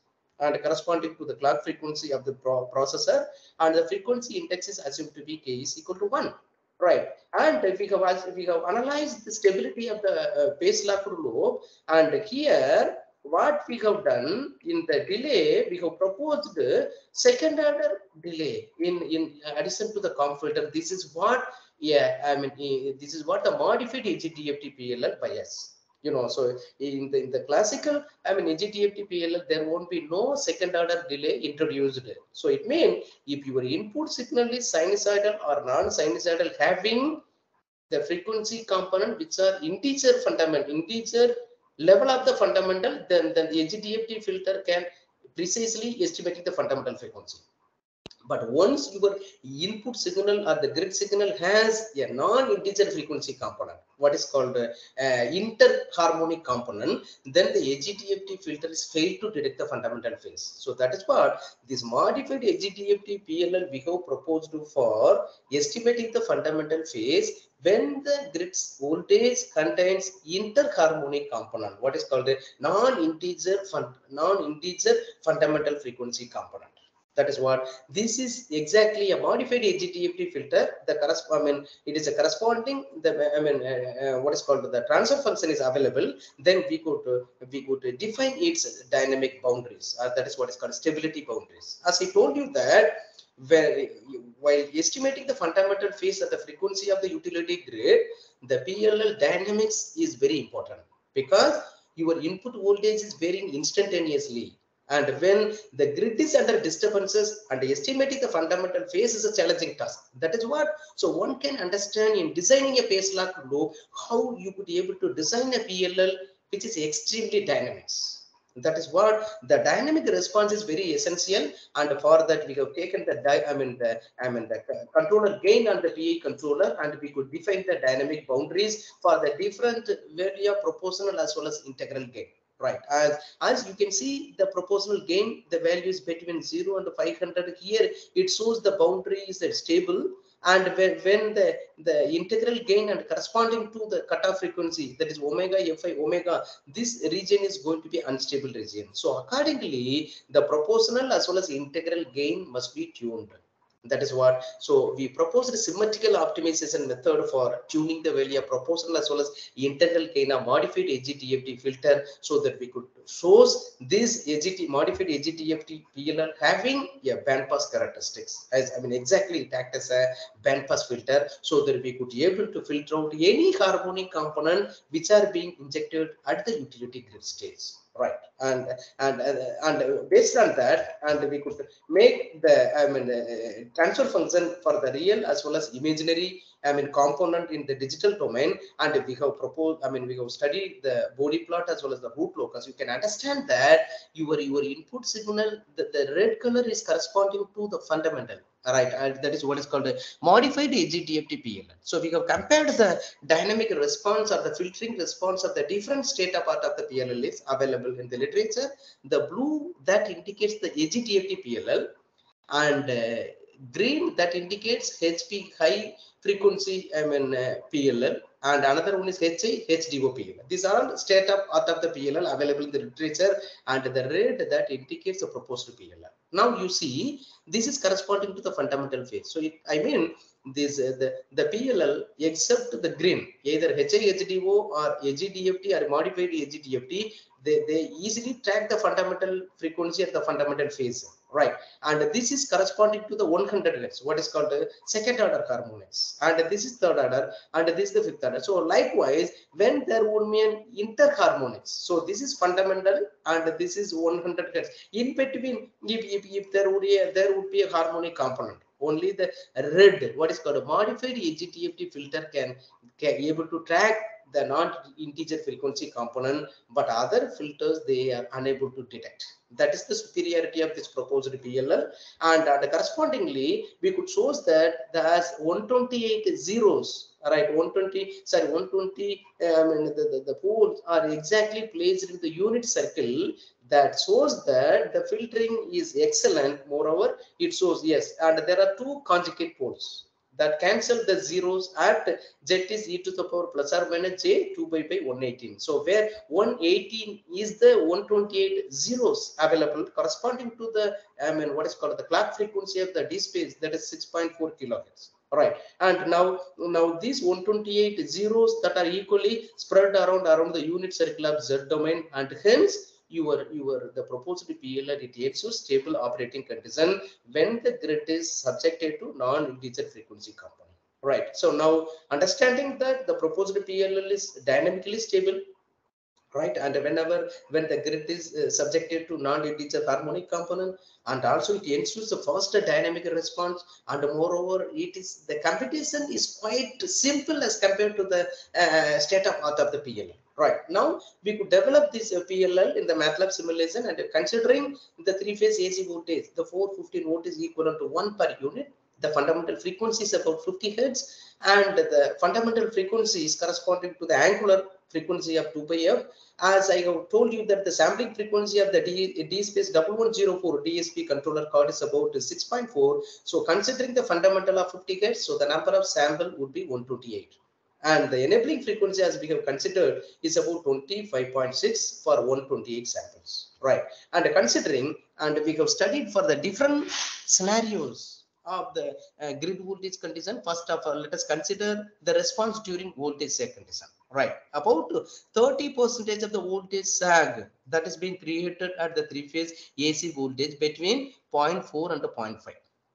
and corresponding to the clock frequency of the pro processor and the frequency index is assumed to be k is equal to 1 right? And if we have if we have analyzed the stability of the uh, phase lock loop and here what we have done in the delay we have proposed the second order delay in in addition to the comb filter. This is what yeah i mean this is what the modified SGDFT PLL bias you know so in the in the classical i mean SGDFT PLL there won't be no second order delay introduced. So it means if your input signal is sinusoidal or non-sinusoidal having the frequency component which are integer fundamental integer level of the fundamental then then the SGDFT filter can precisely estimate the fundamental frequency but once your input signal or the grid signal has a non-integer frequency component, what is called uh, interharmonic component, then the SGDFT filter is failed to detect the fundamental phase. So that is what this modified SGDFT PLL we have proposed for estimating the fundamental phase when the grid's voltage contains interharmonic component, what is called a non-integer non-integer fundamental frequency component. That is what this is exactly a modified SGDFT filter. The correspond, I mean, it is a corresponding. The I mean, uh, uh, what is called the transfer function is available. Then we could uh, we could define its dynamic boundaries. Uh, that is what is called stability boundaries. As I told you that where while estimating the fundamental phase of the frequency of the utility grid, the PLL dynamics is very important because your input voltage is varying instantaneously and when the grid is under disturbances and estimating the fundamental phase is a challenging task. That is what, so one can understand in designing a phase lock loop, how you could be able to design a PLL which is extremely dynamic. That is what the dynamic response is very essential, and for that we have taken the I mean the I mean the controller gain on the PI controller, and we could define the dynamic boundaries for the different value proportional as well as integral gain right. As as you can see the proportional gain the value is between 0 and 500 here it shows the boundary is stable. And when, when the the integral gain and corresponding to the cutoff frequency that is omega fi omega this region is going to be unstable region. So accordingly the proportional as well as integral gain must be tuned that is what so we proposed a symmetrical optimization method for tuning the value of proportional as well as internal of modified SGDFT filter so that we could source this AGT modified SGDFT PLL having a bandpass characteristics. As I mean exactly it act as a bandpass filter so that we could be able to filter out any harmonic component which are being injected at the utility grid stage right. And and and based on that and we could make the i mean uh, transfer function for the real as well as imaginary I mean, component in the digital domain, and we have proposed, I mean, we have studied the Bode plot as well as the root locus. You can understand that your your input signal, the, the red color is corresponding to the fundamental, right? And that is what is called a modified SGDFT PLL. So we have compared the dynamic response or the filtering response of the different state of art of the PLL is available in the literature. The blue that indicates the SGDFT PLL and uh, green that indicates HP high frequency I mean uh, PLL and another one is HI HDO PLL. These are state of art of the PLL available in the literature and the rate that indicates the proposed PLL. Now you see this is corresponding to the fundamental phase. So it, I mean this uh, the the PLL except the green either HI HDO or SGDFT or modified SGDFT they, they easily track the fundamental frequency at the fundamental phase right. And this is corresponding to the 100 hertz what is called the second order harmonics and this is third order. And this is the fifth order. So likewise when there would be an interharmonics so this is fundamental and this is 100 hertz. In between if, if, if there would be a, there would be a harmonic component only the red what is called a modified SGDFT filter can can able to track the non-integer frequency component, but other filters they are unable to detect. That is the superiority of this proposed PLL. And, uh, and correspondingly, we could show that there's 128 zeros, right? 120, sorry, 120, I um, mean, the, the, the poles are exactly placed in the unit circle that shows that the filtering is excellent. Moreover, it shows, yes, and there are two conjugate poles that cancel the zeros at z is e to the power plus or minus j 2 by by 118 so where 118 is the 128 zeros available corresponding to the i mean what is called the clock frequency of the d space that is 6.4 kilohertz. Right and now now these 128 zeros that are equally spread around around the unit circle of z domain and hence your your the proposed PLL it ensures stable operating condition when the grid is subjected to non-integer frequency component. Right. So now understanding that the proposed PLL is dynamically stable, right? And whenever when the grid is uh, subjected to non-integer harmonic component, and also it ensures the faster dynamic response, and moreover, it is the computation is quite simple as compared to the uh, state of art of the PLL. Right now, we could develop this uh, PLL in the MATLAB simulation and considering the three-phase AC voltage, the 415 volt is equivalent to one per unit. The fundamental frequency is about 50 hertz, and the fundamental frequency is corresponding to the angular frequency of 2 pi f. As I have told you that the sampling frequency of the D, D space 1104 DSP controller card is about 6.4. So considering the fundamental of 50 hertz, so the number of sample would be 128 and the enabling frequency as we have considered is about 25.6 for 128 samples right? And considering and we have studied for the different scenarios of the uh, grid voltage condition first of all let us consider the response during voltage sag condition right? About 30 percentage of the voltage sag that is being created at the three phase ac voltage between 0.4 and 0.5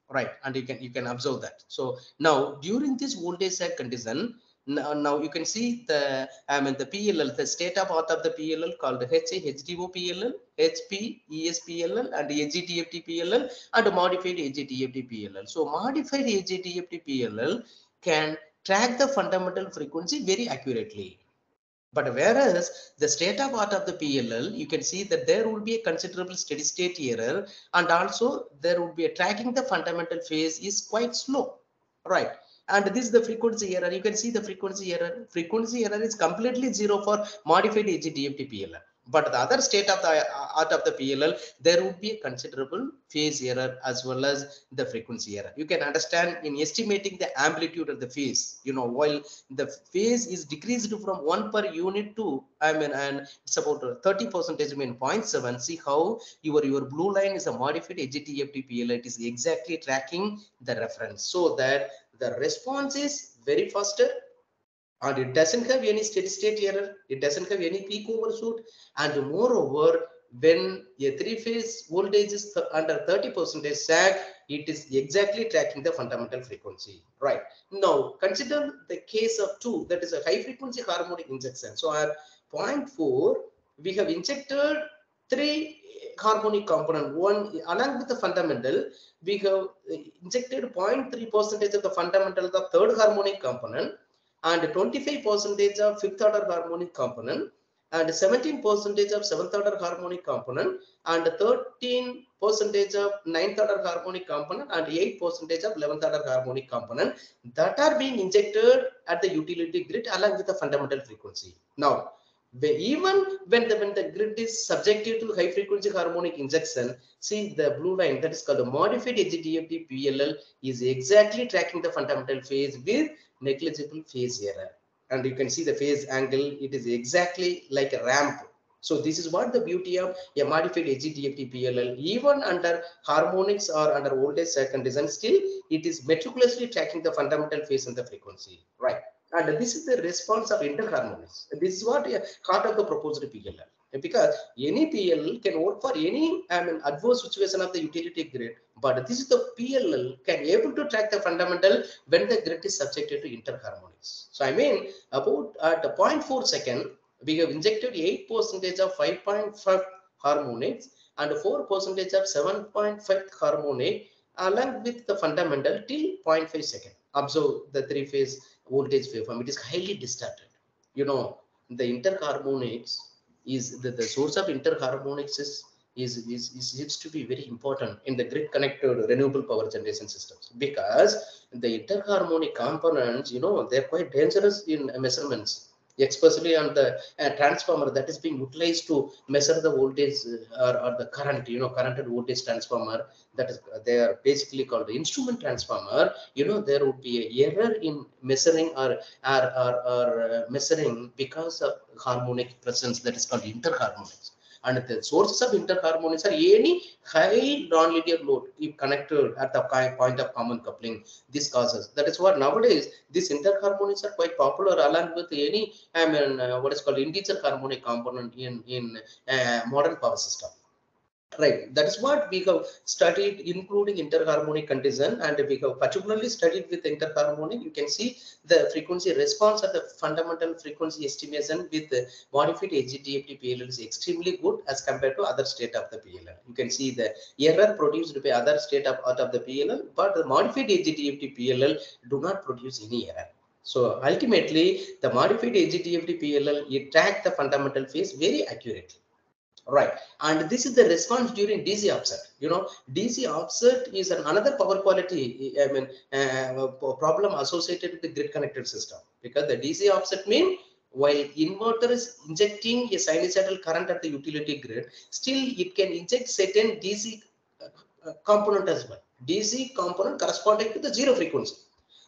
right? And you can you can observe that. So now during this voltage sag condition now, now you can see the I mean the PLL, the state of art of the PLL called HA, HDO PLL, HP, ESPLL, and SGDFT PLL, and modified SGDFT PLL. So modified SGDFT PLL can track the fundamental frequency very accurately. But whereas the state of art of the PLL, you can see that there will be a considerable steady state error, and also there would be a tracking the fundamental phase is quite slow, right? And this is the frequency error. You can see the frequency error. Frequency error is completely zero for modified SGDFT PLL but the other state of the uh, art of the PLL there would be a considerable phase error as well as the frequency error. You can understand in estimating the amplitude of the phase you know while the phase is decreased from one per unit to I mean and it's about 30 percentage I mean 0.7 see how your your blue line is a modified SGDFT PLL it is exactly tracking the reference so that the response is very faster and it doesn't have any steady state error. It doesn't have any peak overshoot and moreover when a three phase voltage is under 30 percentage sag it is exactly tracking the fundamental frequency. Right. Now consider the case of two. That is a high frequency harmonic injection. So at 0.4 we have injected three harmonic component. One along with the fundamental, we have uh, injected 0.3 percentage of the fundamental the third harmonic component and 25 percentage of fifth order harmonic component and 17 percentage of seventh order harmonic component and 13 percentage of ninth order harmonic component and 8 percentage of 11th order harmonic component that are being injected at the utility grid along with the fundamental frequency. Now, even when the when the grid is subjected to high frequency harmonic injection, see the blue line that is called the modified HDFT PLL is exactly tracking the fundamental phase with negligible phase error. And you can see the phase angle, it is exactly like a ramp. So this is what the beauty of a modified HDFT PLL, even under harmonics or under voltage design, still it is meticulously tracking the fundamental phase and the frequency, right? And this is the response of interharmonics. This is what a heart of the proposed PLL. Because any PLL can work for any I mean, adverse situation of the utility grid, but this is the PLL can able to track the fundamental when the grid is subjected to interharmonics. So I mean about at 0.4 second, we have injected 8 percentage of 5.5 harmonics and 4 percentage of 7.5 harmonic along with the fundamental till 0.5 second. Observe the three phase voltage waveform. It is highly distorted. You know, the interharmonics is the, the source of interharmonics is is, is, is to be very important in the grid connected renewable power generation systems. Because the interharmonic components, you know, they're quite dangerous in measurements, especially on the uh, transformer that is being utilized to measure the voltage uh, or, or the current, you know, current and voltage transformer that is they are basically called the instrument transformer. You know, there would be an error in measuring or or, or, or uh, measuring because of harmonic presence that is called interharmonics and the sources of interharmonics are any high nonlinear load if connected at the point of common coupling this causes. That is why nowadays these interharmonics are quite popular along with any i mean uh, what is called integer harmonic component in in uh, modern power system right that is what we have studied including interharmonic condition and we have particularly studied with interharmonic you can see the frequency response of the fundamental frequency estimation with modified HDFT PLL is extremely good as compared to other state of the PLL. You can see the error produced by other state of out of the PLL, but the modified HDFT PLL do not produce any error. So ultimately, the modified HDFT PLL it track the fundamental phase very accurately right. And this is the response during dc offset you know dc offset is an another power quality i mean uh, problem associated with the grid connected system. Because the dc offset mean while inverter is injecting a sinusoidal current at the utility grid still it can inject certain dc uh, component as well. Dc component corresponding to the zero frequency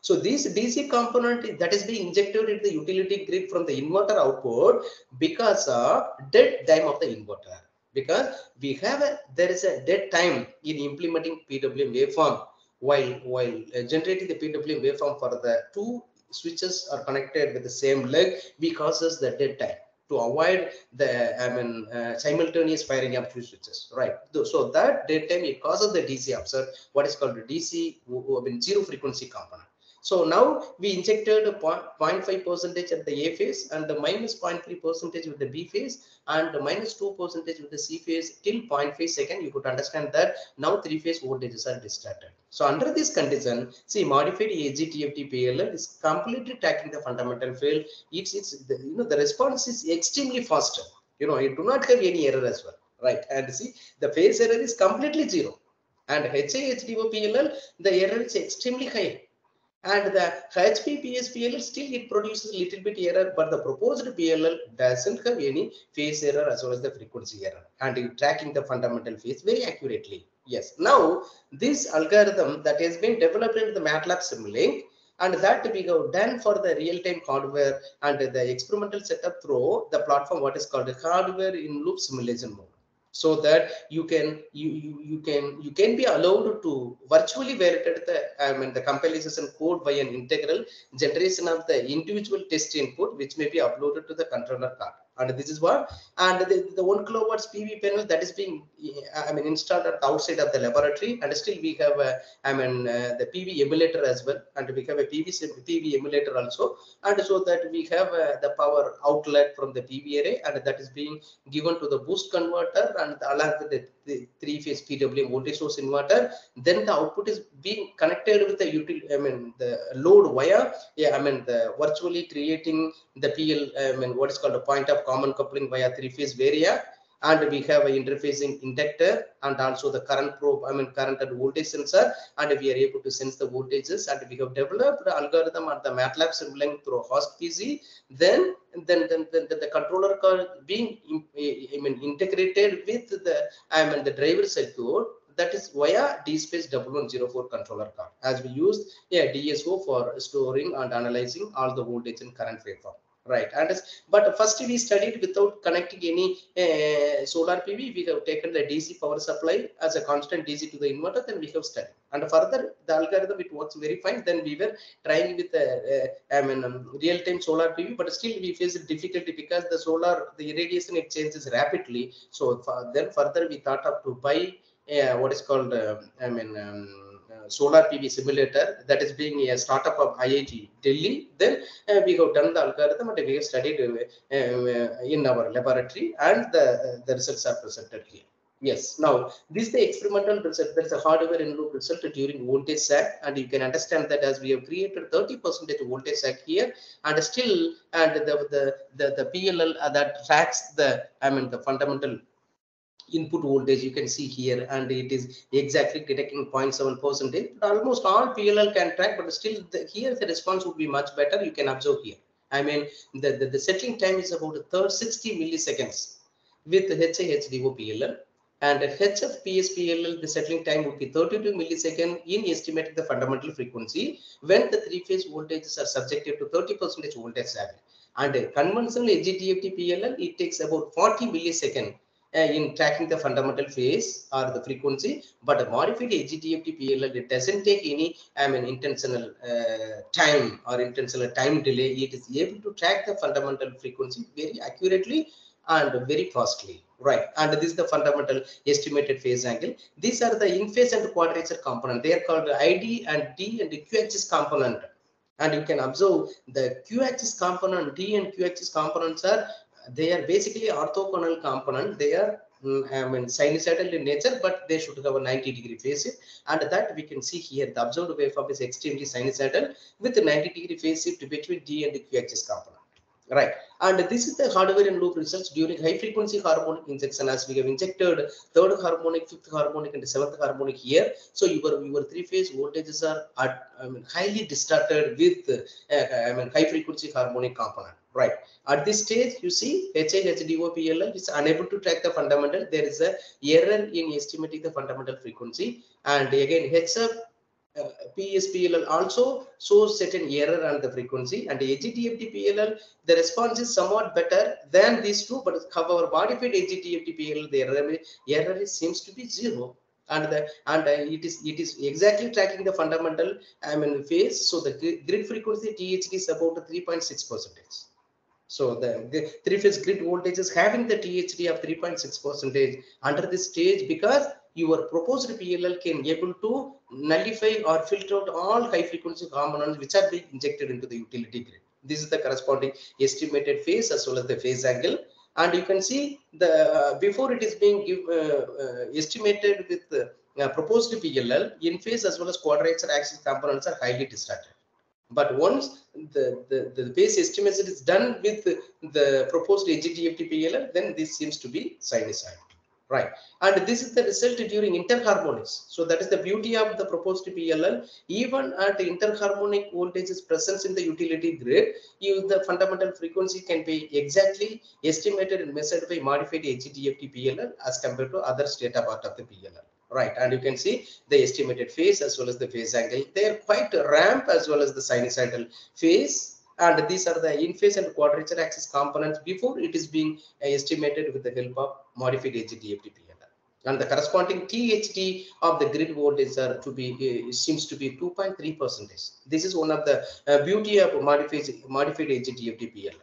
so this DC component that is being injected into the utility grid from the inverter output because of dead time of the inverter. Because we have a there is a dead time in implementing PWM waveform while while uh, generating the PWM waveform for the two switches are connected with the same leg, we causes the dead time to avoid the I mean uh, simultaneous firing of two switches, right? So that dead time it causes the DC offset, what is called the DC I mean zero frequency component. So now we injected a 0.5 percentage at the A phase and the minus 0.3 percentage with the B phase and the minus 2 percentage with the C phase till 0.5 second. You could understand that now three phase voltages are distorted. So under this condition, see modified SGDFT PLL is completely tracking the fundamental fail. It's, it's the, you know, the response is extremely faster. You know, you do not have any error as well, right? And see the phase error is completely zero. And HIHDO PLL, the error is extremely high and the HP PSPLL still it produces a little bit error, but the proposed PLL doesn't have any phase error as well as the frequency error, and it tracking the fundamental phase very accurately. Yes. Now this algorithm that has been developed in the MATLAB Simulink and that we have done for the real-time hardware and the experimental setup through the platform what is called the hardware in loop simulation mode so that you can you, you you can you can be allowed to virtually validate the I mean the compilation code by an integral generation of the individual test input which may be uploaded to the controller card and this is what? And the, the one kilowatts PV panel that is being I mean installed at the outside of the laboratory and still we have a, I mean uh, the PV emulator as well and we have a PV PV emulator also. And so that we have uh, the power outlet from the PV array and that is being given to the boost converter and along with the, the three phase PWM voltage source inverter. Then the output is being connected with the utility I mean the load wire yeah I mean the virtually creating the PL I mean what is called a point of common coupling via three phase variac and we have an interfacing inductor and also the current probe i mean current and voltage sensor. And we are able to sense the voltages. And we have developed the algorithm and the matlab simulink through host pc then then then, then, the controller being i mean integrated with the i mean the driver circuit that is via DSpace 1104 controller card as we used a yeah, DSO for storing and analyzing all the voltage and current waveform right. And but first we studied without connecting any uh, solar pv we have taken the dc power supply as a constant dc to the inverter then we have studied. And further the algorithm it works very fine. Then we were trying with uh, uh, i mean um, real time solar pv but still we face difficulty because the solar the irradiation it changes rapidly. So then further we thought of to buy what is called uh, i mean um, solar PV simulator that is being a startup of IIT Delhi. Then uh, we have done the algorithm and we have studied uh, uh, in our laboratory and the, the results are presented here. Yes, now this is the experimental result. There is a hardware in loop result during voltage sag, and you can understand that as we have created 30 percent voltage sag here, and still, and the the the, the PLL that tracks the I mean the fundamental input voltage you can see here and it is exactly detecting 0.7 percentage almost all pll can track but still the, here the response would be much better you can observe here. I mean the the, the settling time is about a third 60 milliseconds with HIHDO PLL and HF PSPLL the settling time would be 32 millisecond in estimating the fundamental frequency when the three phase voltages are subjected to 30 percentage voltage sag and conventional SGDFT PLL it takes about 40 millisecond uh, in tracking the fundamental phase or the frequency, but modified SGDFT PLL, it doesn't take any, I mean, intentional uh, time or intentional time delay. It is able to track the fundamental frequency very accurately and very fastly. Right, and this is the fundamental estimated phase angle. These are the in phase and quadrature component. They are called ID and D and the Q component. And you can observe the Q axis component, D and Q axis components are they are basically orthogonal component. They are mm, I mean, sinusoidal in nature, but they should have a 90 degree phase shift. And that we can see here, the observed waveform is extremely sinusoidal with a 90 degree phase shift between D and the Q axis component. Right. And this is the hardware and loop results during high frequency harmonic injection as we have injected third harmonic, fifth harmonic, and seventh harmonic here. So your, your three phase voltages are at, I mean, highly distorted with uh, I mean, high frequency harmonic component. Right. At this stage, you see HIHDOPLL is unable to track the fundamental. There is a error in estimating the fundamental frequency. And again, HF uh, PSPLL also shows certain error on the frequency and the SGDFT PLL, the response is somewhat better than these two, but however, modified SGDFT PLL, the error, error seems to be zero and the and uh, it is it is exactly tracking the fundamental I mean phase. So the grid frequency THD is about 3.6 percentage. So the, the three-phase grid voltage is having the THD of 3.6 percentage under this stage because your proposed PLL can able to nullify or filter out all high frequency components which are being injected into the utility grid. This is the corresponding estimated phase as well as the phase angle. And you can see the uh, before it is being give, uh, uh, estimated with uh, proposed PLL in phase as well as quadrature axis components are highly distorted. But once the, the, the phase estimation is done with the proposed SGDFT PLL, then this seems to be sinusoid. Right. And this is the result during interharmonics. So that is the beauty of the proposed PLL. Even at interharmonic voltages presence in the utility grid, you, the fundamental frequency can be exactly estimated and measured by modified SGDFT PLL as compared to other data part of the PLL right and you can see the estimated phase as well as the phase angle they are quite ramp as well as the sinusoidal phase and these are the in phase and quadrature axis components before it is being estimated with the help of modified SGDFT and the corresponding THD of the grid voltage are to be uh, seems to be 2.3 percentage. This is one of the uh, beauty of modified modified SGDFT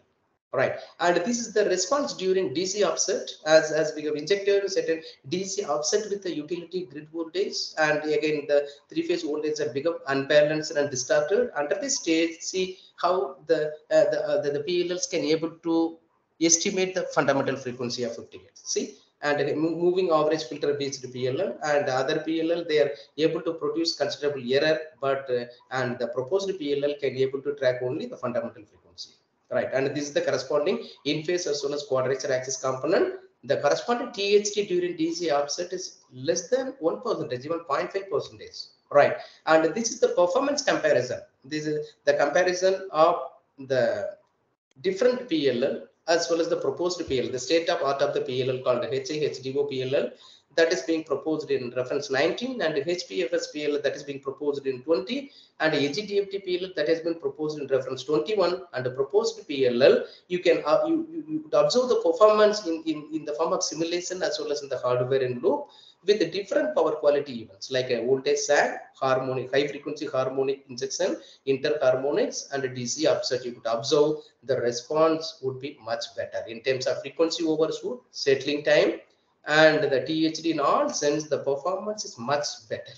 right. And this is the response during dc offset. As as we have injected certain dc offset with the utility grid voltage. And again the three phase voltage have become unbalanced and distorted. Under this stage see how the uh, the, uh, the the plls can able to estimate the fundamental frequency of 50 hertz see? And moving average filter based PLL and other PLL they are able to produce considerable error but uh, and the proposed PLL can be able to track only the fundamental frequency right? And this is the corresponding in phase as well as quadrature axis component. The corresponding THD during DC offset is less than 1 percentage even 0.5 percentage right. And this is the performance comparison. This is the comparison of the different PLL as well as the proposed PLL, the state of art of the PLL called HIHDO PLL that is being proposed in reference 19 and HPFS PLL that is being proposed in 20 and SGDFT PLL that has been proposed in reference 21 and the proposed PLL you can uh, you, you, you observe the performance in, in, in the form of simulation as well as in the hardware in loop with different power quality events like a voltage sag, harmonic, high frequency harmonic injection, interharmonics, and DC offset. You could observe the response would be much better in terms of frequency overshoot, settling time, and the THD in all sense, the performance is much better.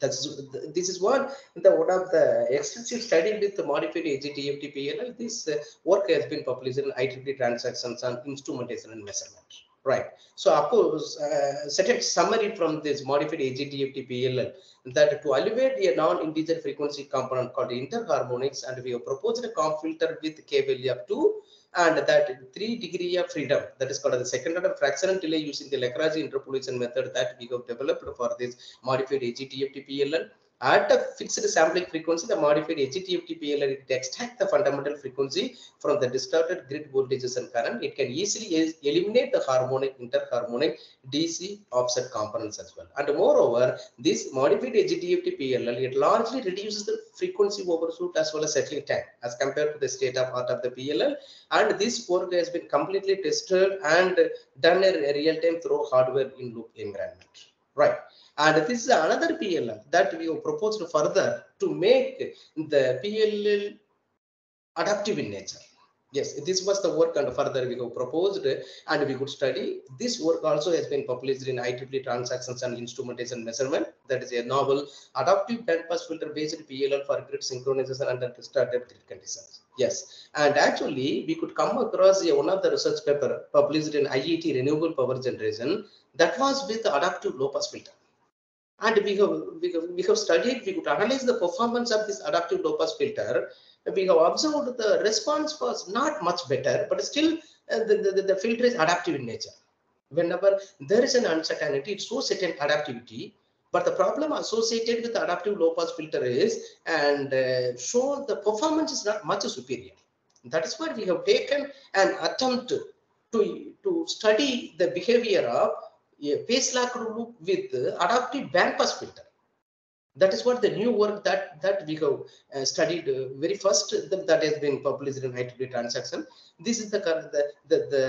That's this is what the one of the extensive study with the modified SGDFT PLL. This uh, work has been published in IEEE transactions on instrumentation and measurement. Right. So, of course, uh, set a summary from this modified SGDFT PLL that to elevate a non-integer frequency component called interharmonics, and we have proposed a comp filter with K value of 2 and that 3 degree of freedom that is called the second order fractional delay using the Lagrange interpolation method that we have developed for this modified SGDFT at a fixed sampling frequency, the modified SGDFT PLL the fundamental frequency from the distorted grid voltages and current. It can easily eliminate the harmonic, interharmonic DC offset components as well. And moreover, this modified SGDFT PLL it largely reduces the frequency overshoot as well as settling time as compared to the state of art of the PLL. And this work has been completely tested and done in real time through hardware in loop environment. Right. And this is another PLL that we have proposed further to make the PLL adaptive in nature. Yes, this was the work and further we have proposed and we could study. This work also has been published in IEEE Transactions and Instrumentation Measurement. That is a novel adaptive bandpass filter based PLL for grid synchronization under distorted grid conditions. Yes, and actually we could come across one of the research paper published in IET Renewable Power Generation that was with the adaptive low pass filter and we have, we have, studied, we could analyze the performance of this adaptive low pass filter. We have observed the response was not much better, but still uh, the, the, the filter is adaptive in nature. Whenever there is an uncertainty, it shows certain adaptivity, but the problem associated with the adaptive low pass filter is and uh, show the performance is not much superior. That is why we have taken an attempt to, to study the behavior of phase lock loop with adaptive bandpass filter. That is what the new work that that we have uh, studied uh, very first that, that has been published in IEEE transaction. This is the the the the,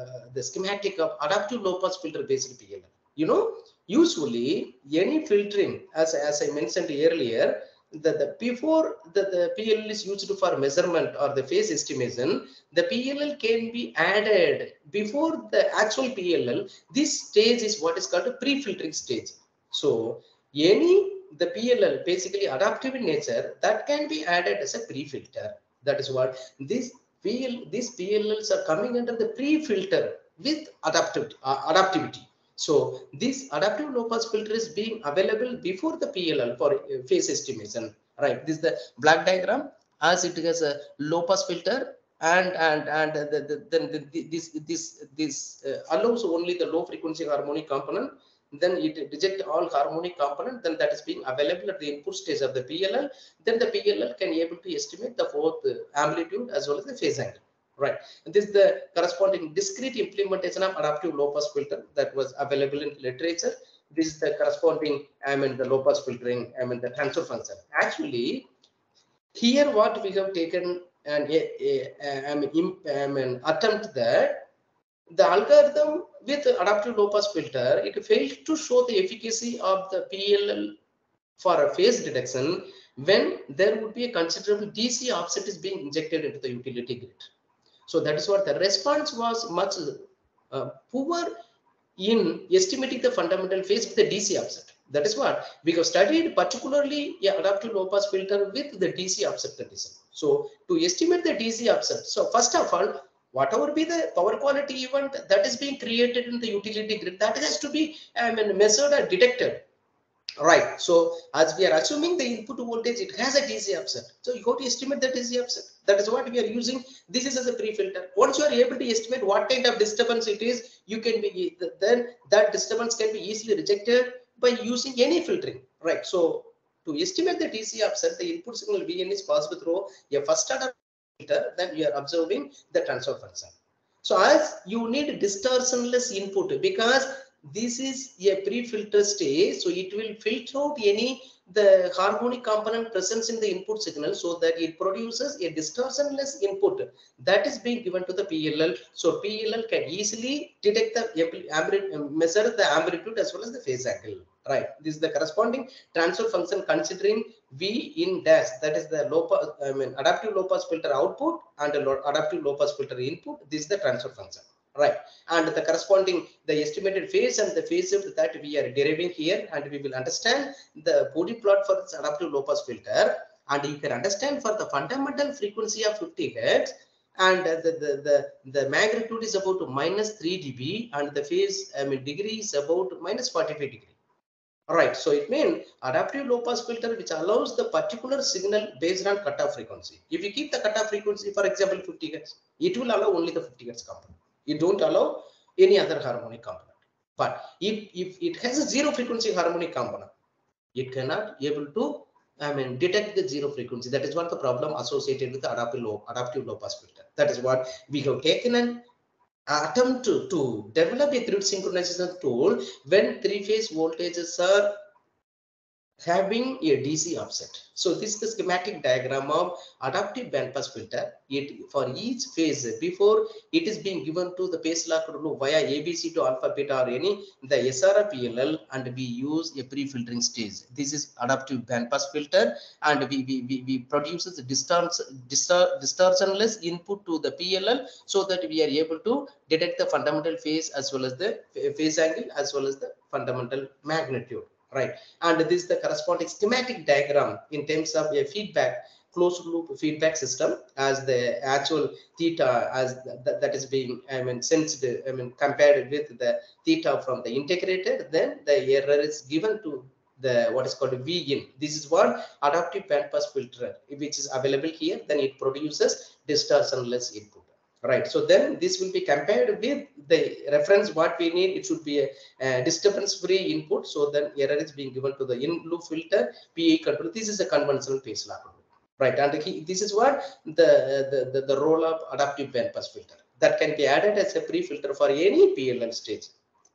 uh, the schematic of adaptive low pass filter based PLL. You know, usually any filtering, as as I mentioned earlier, the, the before the, the PLL is used for measurement or the phase estimation, the PLL can be added before the actual PLL. This stage is what is called a pre-filtering stage. So any the PLL basically adaptive in nature that can be added as a pre-filter. That is what this PL these PLLs are coming under the pre-filter with adaptive uh, adaptivity. So this adaptive low pass filter is being available before the PLL for uh, phase estimation, right? This is the block diagram. As it has a low pass filter and and and the, the, then the, this this this uh, allows only the low frequency harmonic component. Then it reject all harmonic component. Then that is being available at the input stage of the PLL then the PLL can able to estimate the both amplitude as well as the phase angle right. And this is the corresponding discrete implementation of adaptive low pass filter that was available in literature. This is the corresponding i mean the low pass filtering i mean the transfer function. Actually here what we have taken an a, a, I, mean, I mean attempt that the algorithm with adaptive low pass filter it failed to show the efficacy of the PLL for a phase detection when there would be a considerable DC offset is being injected into the utility grid So that is what the response was much uh, poor in estimating the fundamental phase with the DC offset. That is what we have studied particularly yeah, adaptive low pass filter with the DC offset condition. So to estimate the DC offset, so first of all, whatever be the power quality event that is being created in the utility grid, that has to be I mean, measured or detected. Right. So as we are assuming the input voltage, it has a DC offset. So you got to estimate the DC offset. That is what we are using. This is as a pre-filter. Once you are able to estimate what kind of disturbance it is, you can be then that disturbance can be easily rejected by using any filtering. Right. So to estimate the DC offset, the input signal Vn is passed through a first order filter. Then we are observing the transfer function. So as you need distortionless input because this is a pre-filter stage so it will filter out any the harmonic component presence in the input signal so that it produces a distortionless input that is being given to the PLL. So PLL can easily detect the um, measure the amplitude as well as the phase angle. Right. This is the corresponding transfer function considering V in dash that is the low pass I mean adaptive low pass filter output and adaptive low pass filter input. This is the transfer function right and the corresponding the estimated phase and the phase shift that we are deriving here and we will understand the Bode plot for this adaptive low pass filter and you can understand for the fundamental frequency of 50 hertz and the, the, the, the magnitude is about minus 3 dB and the phase I mean degree is about minus 45 degree. Right, so it means adaptive low pass filter which allows the particular signal based on cutoff frequency. If you keep the cutoff frequency, for example, 50 hertz, it will allow only the 50 hertz component. You don't allow any other harmonic component. But if, if it has a zero frequency harmonic component, it cannot able to I mean detect the zero frequency. That is what the problem associated with the adaptive low adaptive low pass filter. That is what we have taken an attempt to, to develop a grid synchronization tool when three phase voltages are having a DC offset. So this is the schematic diagram of adaptive bandpass filter. It for each phase before it is being given to the phase locker loop via ABC to alpha beta or any the SRF PLL and we use a pre-filtering stage. This is adaptive bandpass filter and we we, we, we produces distance distor, distortionless input to the PLL so that we are able to detect the fundamental phase as well as the phase angle as well as the fundamental magnitude right? And this is the corresponding schematic diagram in terms of a feedback closed loop feedback system as the actual theta as th that is being I mean sensed I mean compared with the theta from the integrated then the error is given to the what is called V in. This is one adaptive bandpass filter which is available here. Then it produces distortionless input right. So then this will be compared with the reference what we need. It should be a, a disturbance free input. So then error is being given to the in loop filter PI control. This is a conventional phase lock right. And he, this is what the, the the, the role of adaptive bandpass filter. That can be added as a pre-filter for any PLL stage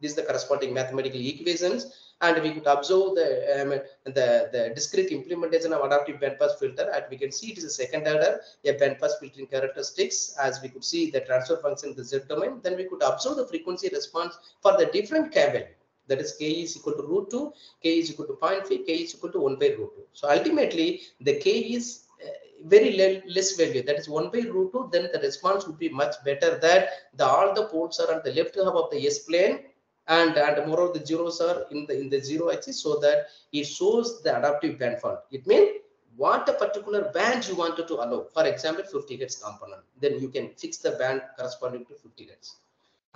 this is the corresponding mathematical equations and we could observe the, um, the, the discrete implementation of adaptive bandpass filter. And we can see it is a second order a bandpass filtering characteristics. As we could see the transfer function in the z domain. Then we could observe the frequency response for the different k value. That is k is equal to root 2 k is equal to 0.5 k is equal to 1 by root 2 so ultimately the k is uh, very less value. That is 1 by root 2 then the response would be much better that the all the poles are on the left half of the s plane and and more of the zeros are in the in the zero axis so that it shows the adaptive band fault. It means what a particular band you wanted to allow. For example 50 hertz component. Then you can fix the band corresponding to 50 hertz.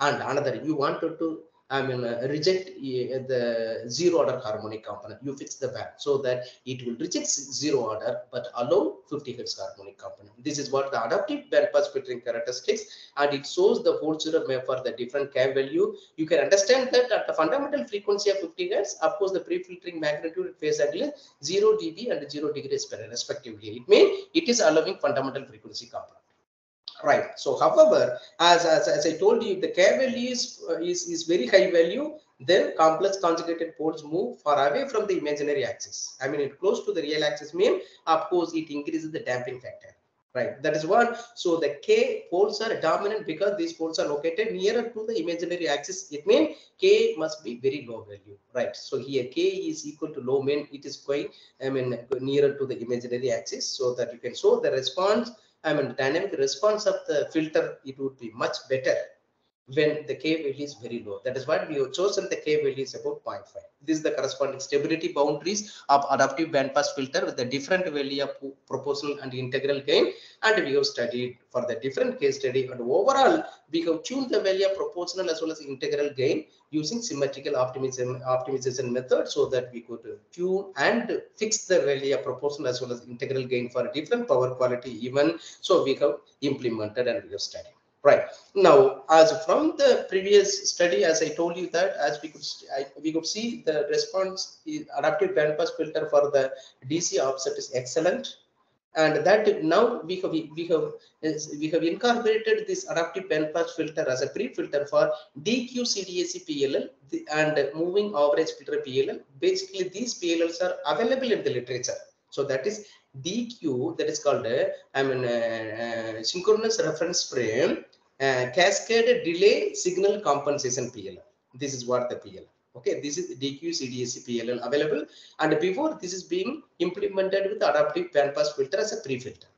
And another you wanted to I mean, uh, reject uh, the zero order harmonic component. You fix the band so that it will reject zero order but allow 50 hertz harmonic component. This is what the adaptive bandpass filtering characteristics and it shows the Holzer map for the different K value. You can understand that at the fundamental frequency of 50 hertz, of course, the pre-filtering magnitude phase angle is 0 dB and 0 degree respectively. It means it is allowing fundamental frequency component right. So however as, as, as i told you if the k value is, uh, is is very high value then complex conjugated poles move far away from the imaginary axis. I mean it close to the real axis mean of course it increases the damping factor. Right. That is one. So the k poles are dominant because these poles are located nearer to the imaginary axis. It means k must be very low value. Right. So here k is equal to low mean it is going i mean nearer to the imaginary axis so that you can show the response I mean, dynamic response of the filter, it would be much better when the K value is very low. That is why we have chosen the K value is about 0.5. This is the corresponding stability boundaries of adaptive bandpass filter with the different value of proportional and integral gain. And we have studied for the different case study. And overall, we have tuned the value of proportional as well as integral gain using symmetrical optimism, optimization method so that we could tune and fix the value of proportional as well as integral gain for a different power quality even. So we have implemented and we have studied right. Now as from the previous study as i told you that as we could I, we could see the response adaptive bandpass filter for the dc offset is excellent. And that now we have we have we have incorporated this adaptive bandpass filter as a pre-filter for dq cdac pll and moving average filter pll basically these plls are available in the literature. So that is dq that is called a, i mean uh, uh, synchronous reference frame uh, cascade delay signal compensation PLL. This is what the PLL. Okay, this is DQ CDAC PLL available, and before this is being implemented with adaptive bandpass filter as a pre-filter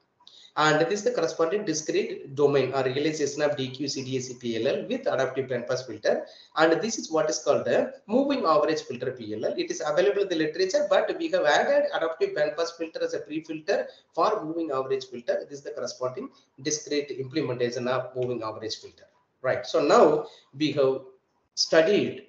and this is the corresponding discrete domain or realization of DQ CDAC PLL with adaptive bandpass filter and this is what is called the moving average filter PLL. It is available in the literature but we have added adaptive bandpass filter as a pre-filter for moving average filter. This is the corresponding discrete implementation of moving average filter. Right. So now we have studied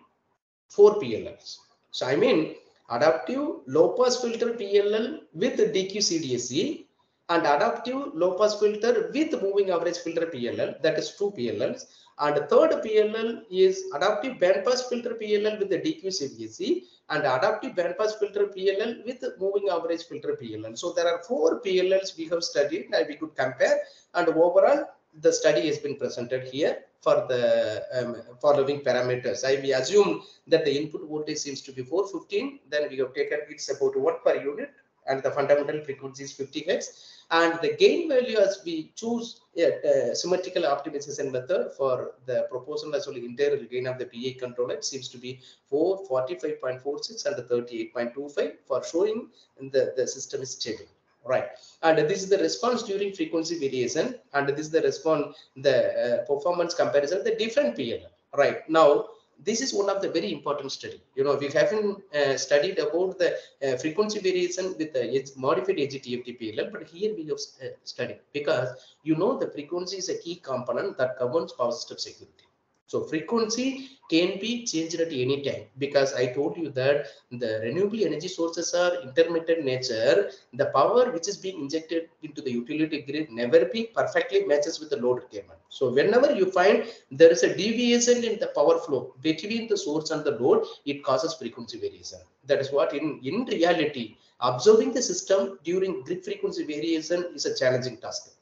four PLLs. So I mean adaptive low pass filter PLL with DQ and adaptive low pass filter with moving average filter PLL that is two PLLs and third PLL is adaptive band pass filter PLL with the DQ and adaptive band pass filter PLL with moving average filter PLL. So there are four PLLs we have studied and we could compare and overall the study has been presented here for the um, following parameters. I we assume that the input voltage seems to be 415 then we have taken it's about 1 per unit and the fundamental frequency is 50 hertz. And the gain value as we choose a, symmetrical optimization method for the proportional as well integral gain of the PI controller seems to be 445.46 and 38.25 for showing the, the system is stable right? And this is the response during frequency variation. And this is the response the uh, performance comparison the different PL right? Now this is one of the very important study. You know, we haven't uh, studied about the uh, frequency variation with the modified SGDFT PLL, but here we have uh, studied because you know the frequency is a key component that governs power system security. So frequency can be changed at any time because I told you that the renewable energy sources are intermittent nature. The power which is being injected into the utility grid never be perfectly matches with the load requirement. So whenever you find there is a deviation in the power flow between the source and the load, it causes frequency variation. That is what in, in reality, observing the system during grid frequency variation is a challenging task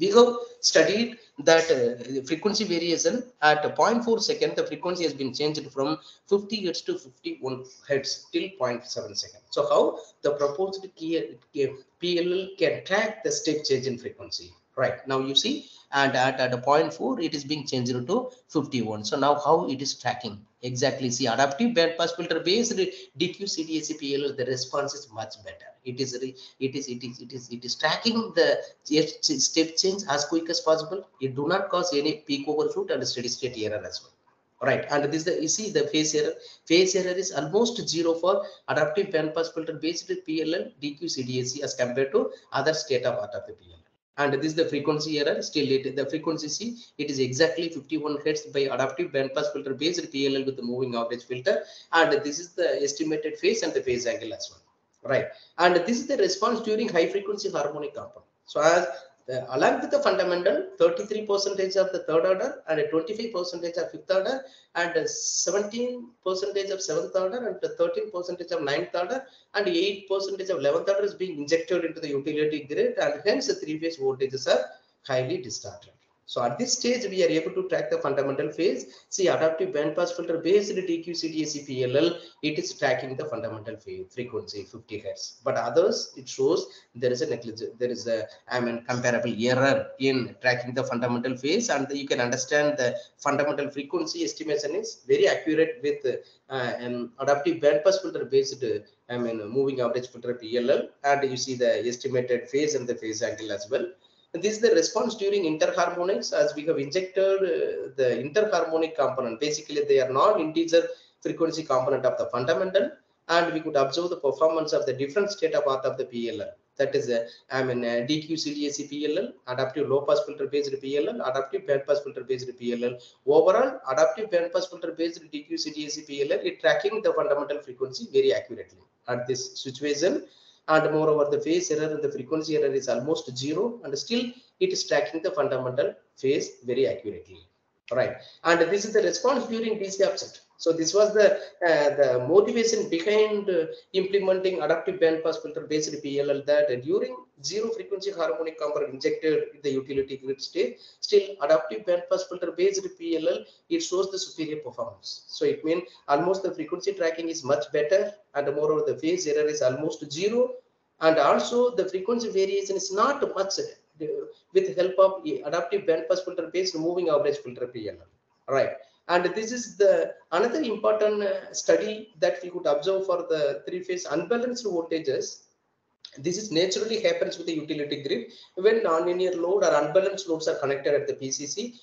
we have studied that uh, frequency variation at 0.4 second the frequency has been changed from 50 hertz to 51 hertz till 0.7 second. So how the proposed PLL can track the step change in frequency? Right. Now you see and at, at a point four it is being changed to 51 so now how it is tracking? Exactly. See adaptive band pass filter based dq cdac PLL, the response is much better. It is it is it is it is it is tracking the step change as quick as possible. It do not cause any peak overshoot and steady state error as well. Right and this is the you see the phase error. Phase error is almost zero for adaptive band pass filter based PLL DQ CDAC as compared to other state of art of the PLL and this is the frequency error. Still it the frequency see it is exactly 51 hertz by adaptive bandpass filter based PLL with the moving average filter. And this is the estimated phase and the phase angle as well. Right. And this is the response during high frequency harmonic component so as along with the fundamental 33 percentage of the third order and a 25 percentage of fifth order and 17 percentage of seventh order and 13 percentage of ninth order and 8 percentage of 11th order is being injected into the utility grid and hence the three phase voltages are highly distorted so at this stage, we are able to track the fundamental phase. See, adaptive bandpass filter based DQ PLL, it is tracking the fundamental phase frequency 50 hertz. But others, it shows there is a negligence, there is a, I mean, comparable error in tracking the fundamental phase, and you can understand the fundamental frequency estimation is very accurate with uh, an adaptive bandpass filter based, I mean, moving average filter PLL, and you see the estimated phase and the phase angle as well This is the response during interharmonics as we have injected uh, the interharmonic component. Basically, they are non-integer frequency component of the fundamental and we could observe the performance of the different state of art of the PLL. That is, uh, I mean, uh, DQ CDAC PLL, adaptive low pass filter based PLL, adaptive band pass filter based PLL. Overall, adaptive band pass filter based DQ CDAC PLL, it tracking the fundamental frequency very accurately at this situation. And moreover, the phase error and the frequency error is almost zero, and still it is tracking the fundamental phase very accurately. Right, and this is the response during DC offset. So this was the uh, the motivation behind uh, implementing adaptive bandpass filter based PLL that during zero frequency harmonic component injected in the utility grid state, still adaptive bandpass filter based PLL it shows the superior performance. So it means almost the frequency tracking is much better and moreover the phase error is almost zero and also the frequency variation is not much uh, with help of adaptive bandpass filter based moving average filter PLL. Right and this is the another important uh, study that we could observe for the three phase unbalanced voltages. This is naturally happens with the utility grid when nonlinear load or unbalanced loads are connected at the pcc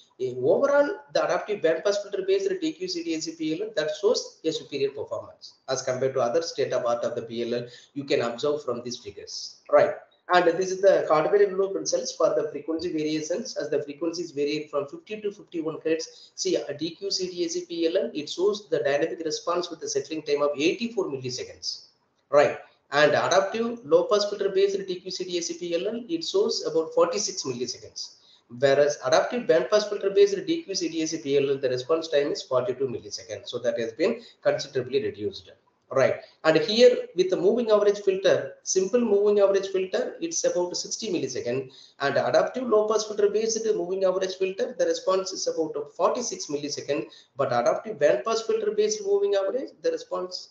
overall the adaptive band pass filter based dq cdac pll that shows a superior performance as compared to other state of art of the pll you can observe from these figures. Right and this is the Cartwright envelope results for the frequency variations as the frequencies vary from 50 to 51 hertz. See a DQ CDAC PLL, it shows the dynamic response with the settling time of 84 milliseconds. Right. And adaptive low pass filter based DQ CDAC PLL, it shows about 46 milliseconds. Whereas adaptive band pass filter based DQ CDAC PLL, the response time is 42 milliseconds. So that has been considerably reduced right. And here with the moving average filter simple moving average filter it's about 60 millisecond. And adaptive low pass filter based moving average filter the response is about 46 millisecond. But adaptive band pass filter based moving average the response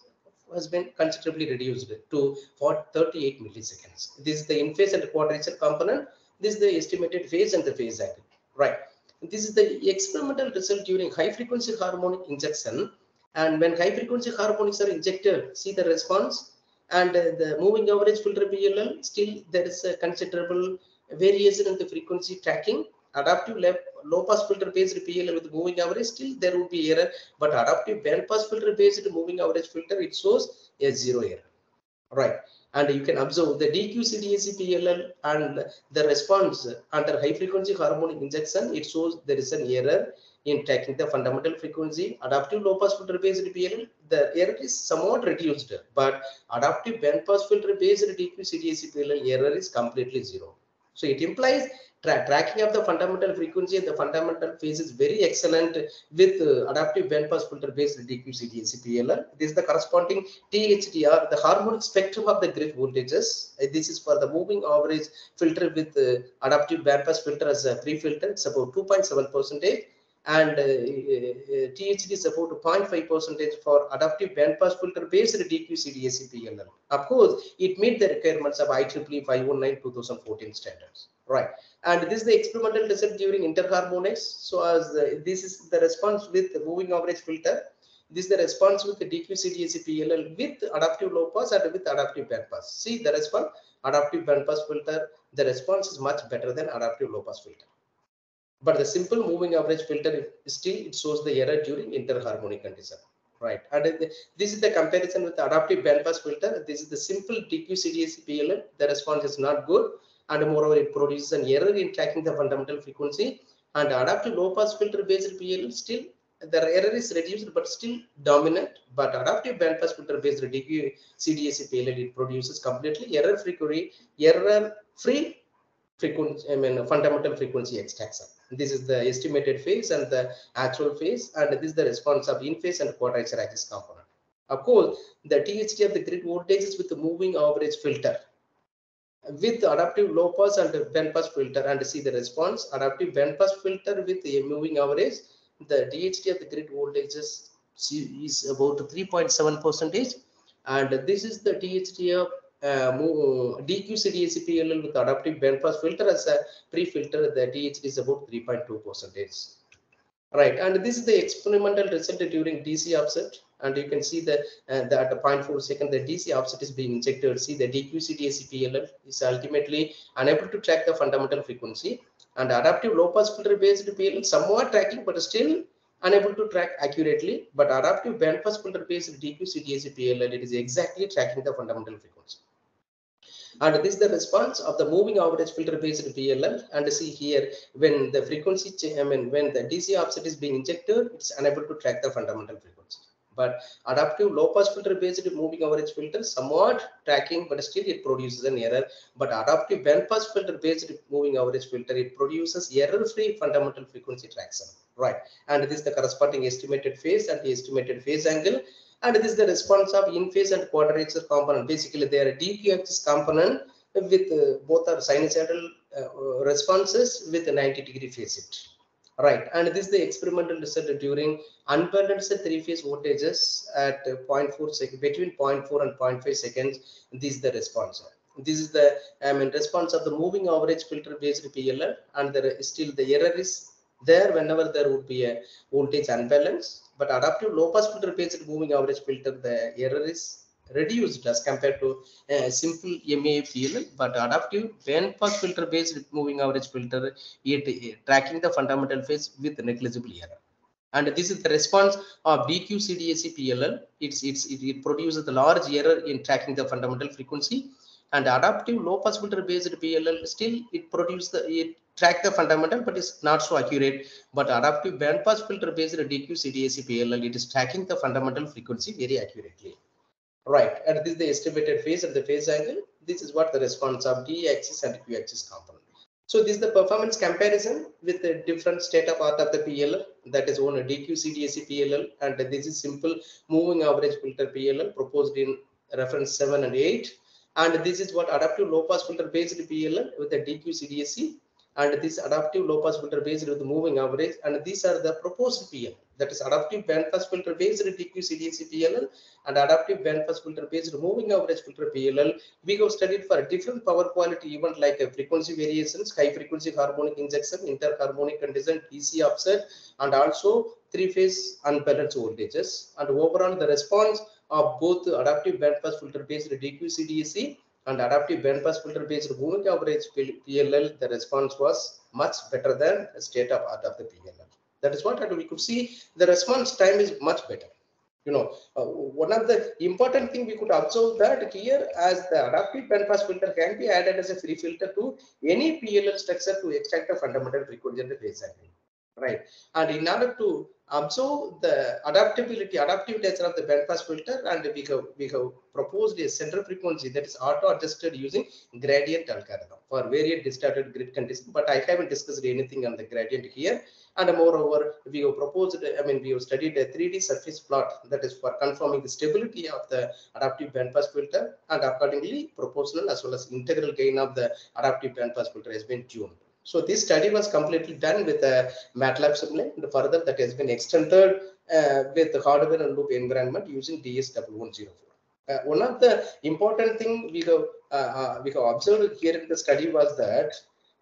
has been considerably reduced to 38 milliseconds. This is the in phase and quadrature component. This is the estimated phase and the phase angle right. This is the experimental result during high frequency harmonic injection and when high frequency harmonics are injected, see the response and uh, the moving average filter PLL, still there is a considerable variation in the frequency tracking. Adaptive low pass filter based PLL with moving average, still there would be error, but adaptive band pass filter based moving average filter, it shows a zero error. Right. And you can observe the DQ CDAC PLL and the response under high frequency harmonic injection, it shows there is an error in tracking the fundamental frequency. Adaptive low pass filter based PLL, the error is somewhat reduced, but adaptive band pass filter based DQ CDAC PLL error is completely zero. So it implies tra tracking of the fundamental frequency and the fundamental phase is very excellent with uh, adaptive band pass filter based DQ CDAC PLL. This is the corresponding THDR, the harmonic spectrum of the grid voltages. Uh, this is for the moving average filter with uh, adaptive band pass filter as a pre-filter. It's about 2.7 percentage and uh, uh, THD support 0.5 percentage for adaptive bandpass filter based DQ CDAC PLL. Of course, it meets the requirements of IEEE 519 2014 standards. Right. And this is the experimental result during interharmonics. So as the, this is the response with the moving average filter. This is the response with the DQ CDAC PLL with adaptive low pass and with adaptive bandpass. See the response, adaptive bandpass filter, the response is much better than adaptive low pass filter but the simple moving average filter still it shows the error during interharmonic condition right? And this is the comparison with the adaptive bandpass filter. This is the simple dq cdac pll the response is not good. And moreover it produces an error in tracking the fundamental frequency. And adaptive low pass filter based pll still the error is reduced but still dominant. But adaptive bandpass filter based dq cdac pll it produces completely error free error free frequency i mean fundamental frequency extraction. This is the estimated phase and the actual phase, and this is the response of in phase and quadrature axis component. Of course, the THD of the grid voltages with the moving average filter. With adaptive low pass and band pass filter and see the response adaptive band pass filter with a moving average the THD of the grid voltages is about 3.7 percentage. And this is the THD of DQ CDAC PLL with adaptive bandpass filter as a pre-filter, the is about 3.2 percentage. Right, and this is the experimental result during DC offset. and you can see that uh, at 0.4 second the DC offset is being injected. See the dqc-dacpl is ultimately unable to track the fundamental frequency and adaptive low pass filter based PLL somewhat tracking but still unable to track accurately. But adaptive bandpass filter based DQC DAC PLL it is exactly tracking the fundamental frequency. And this is the response of the moving average filter based PLL. And see here, when the frequency, I mean, when the DC offset is being injected, it's unable to track the fundamental frequency. But adaptive low pass filter based moving average filter somewhat tracking, but still it produces an error. But adaptive band pass filter based moving average filter, it produces error free fundamental frequency traction. Right. And this is the corresponding estimated phase and the estimated phase angle and this is the response of in phase and quadrature component. Basically, they are a DQ axis component with uh, both are sinusoidal uh, responses with a 90 degree phase shift. Right, and this is the experimental result during unbalanced three-phase voltages at 0.4 second between 0.4 and 0.5 seconds. This is the response. This is the I mean response of the moving average filter based PLL, and there is still the error is there whenever there would be a voltage unbalance but adaptive low pass filter based moving average filter the error is reduced as compared to uh, a simple MA PLL but adaptive band pass filter based moving average filter it, uh, tracking the fundamental phase with negligible error. And this is the response of DQ CDAC PLL it's, it's it, it produces the large error in tracking the fundamental frequency and adaptive low pass filter based PLL still it produces the it track the fundamental but it's not so accurate. But adaptive band pass filter based DQ CDAC PLL it is tracking the fundamental frequency very accurately. Right. And this is the estimated phase and the phase angle. This is what the response of D axis and Q axis component. So this is the performance comparison with the different state of art of the PLL that is on a DQ CDAC PLL and this is simple moving average filter PLL proposed in reference 7 and 8 and this is what adaptive low pass filter based PLL with the DQ CDAC and this adaptive low pass filter based with moving average. And these are the proposed PL that is adaptive band pass filter based DQ CDAC PLL and adaptive band pass filter based moving average filter PLL we have studied for a different power quality event like a frequency variations high frequency harmonic injection interharmonic condition DC offset and also three phase unbalanced voltages. And overall the response of both adaptive bandpass filter based DQ CDAC and adaptive bandpass filter based moving average PLL, the response was much better than the state of art of the PLL. That is what we could see. The response time is much better. You know, uh, one of the important thing we could observe that here as the adaptive bandpass filter can be added as a pre-filter to any PLL structure to extract the fundamental frequency and the phase angle right? And in order to Um, observe the adaptability, adaptive nature of the bandpass filter, and we have we have proposed a center frequency that is auto-adjusted using gradient algorithm for various distorted grid conditions. But I haven't discussed anything on the gradient here. And moreover, we have proposed, I mean, we have studied a 3D surface plot that is for confirming the stability of the adaptive bandpass filter and accordingly proportional as well as integral gain of the adaptive bandpass filter has been tuned. So this study was completely done with a MATLAB simulation. And further, that has been extended uh, with the hardware and loop environment using DS1104. Uh, one of the important thing we have uh, uh, we have observed here in the study was that,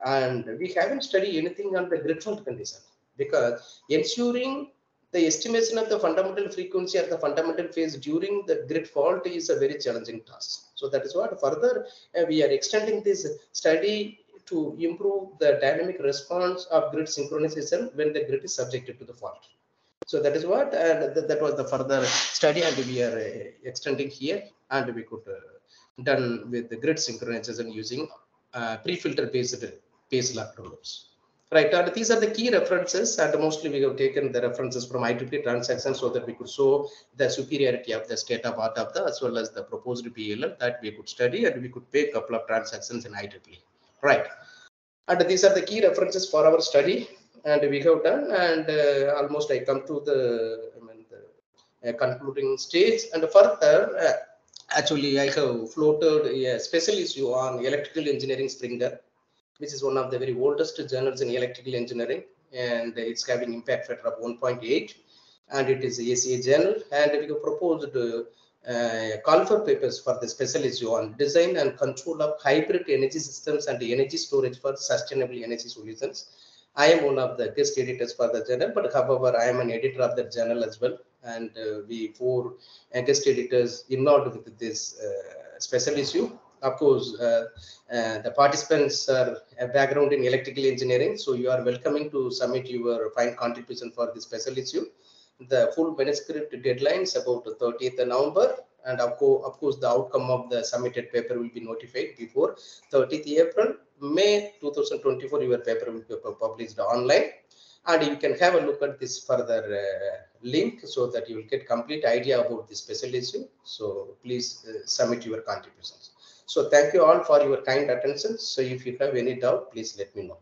and we haven't studied anything on the grid fault condition because ensuring the estimation of the fundamental frequency or the fundamental phase during the grid fault is a very challenging task. So that is what further uh, we are extending this study to improve the dynamic response of grid synchronization when the grid is subjected to the fault. So that is what, and th that was the further study, and we are uh, extending here, and we could uh, done with the grid synchronization using uh, pre-filter based phase lock. Right, and these are the key references, and mostly we have taken the references from IEEE transactions so that we could show the superiority of the state of art of the as well as the proposed PLL that we could study, and we could pay a couple of transactions in IEEE right. And these are the key references for our study and we have done and uh, almost i come to the i mean the uh, concluding stage. And further uh, actually i have floated a special issue on electrical engineering springer which is one of the very oldest journals in electrical engineering and it's having impact factor of 1.8 and it is ACA journal. And we have proposed uh, call for papers for the special issue on design and control of hybrid energy systems and energy storage for sustainable energy solutions. I am one of the guest editors for the journal, but however, I am an editor of the journal as well. and uh, we four uh, guest editors in involved with this uh, special issue. Of course, uh, the participants are a background in electrical engineering, so you are welcoming to submit your fine contribution for this special issue. The full manuscript deadline is about the 30th November, and of, co of course, the outcome of the submitted paper will be notified before 30th April. May 2024, your paper will be published online and you can have a look at this further uh, link so that you will get complete idea about this special issue. So please uh, submit your contributions. So thank you all for your kind attention. So if you have any doubt, please let me know.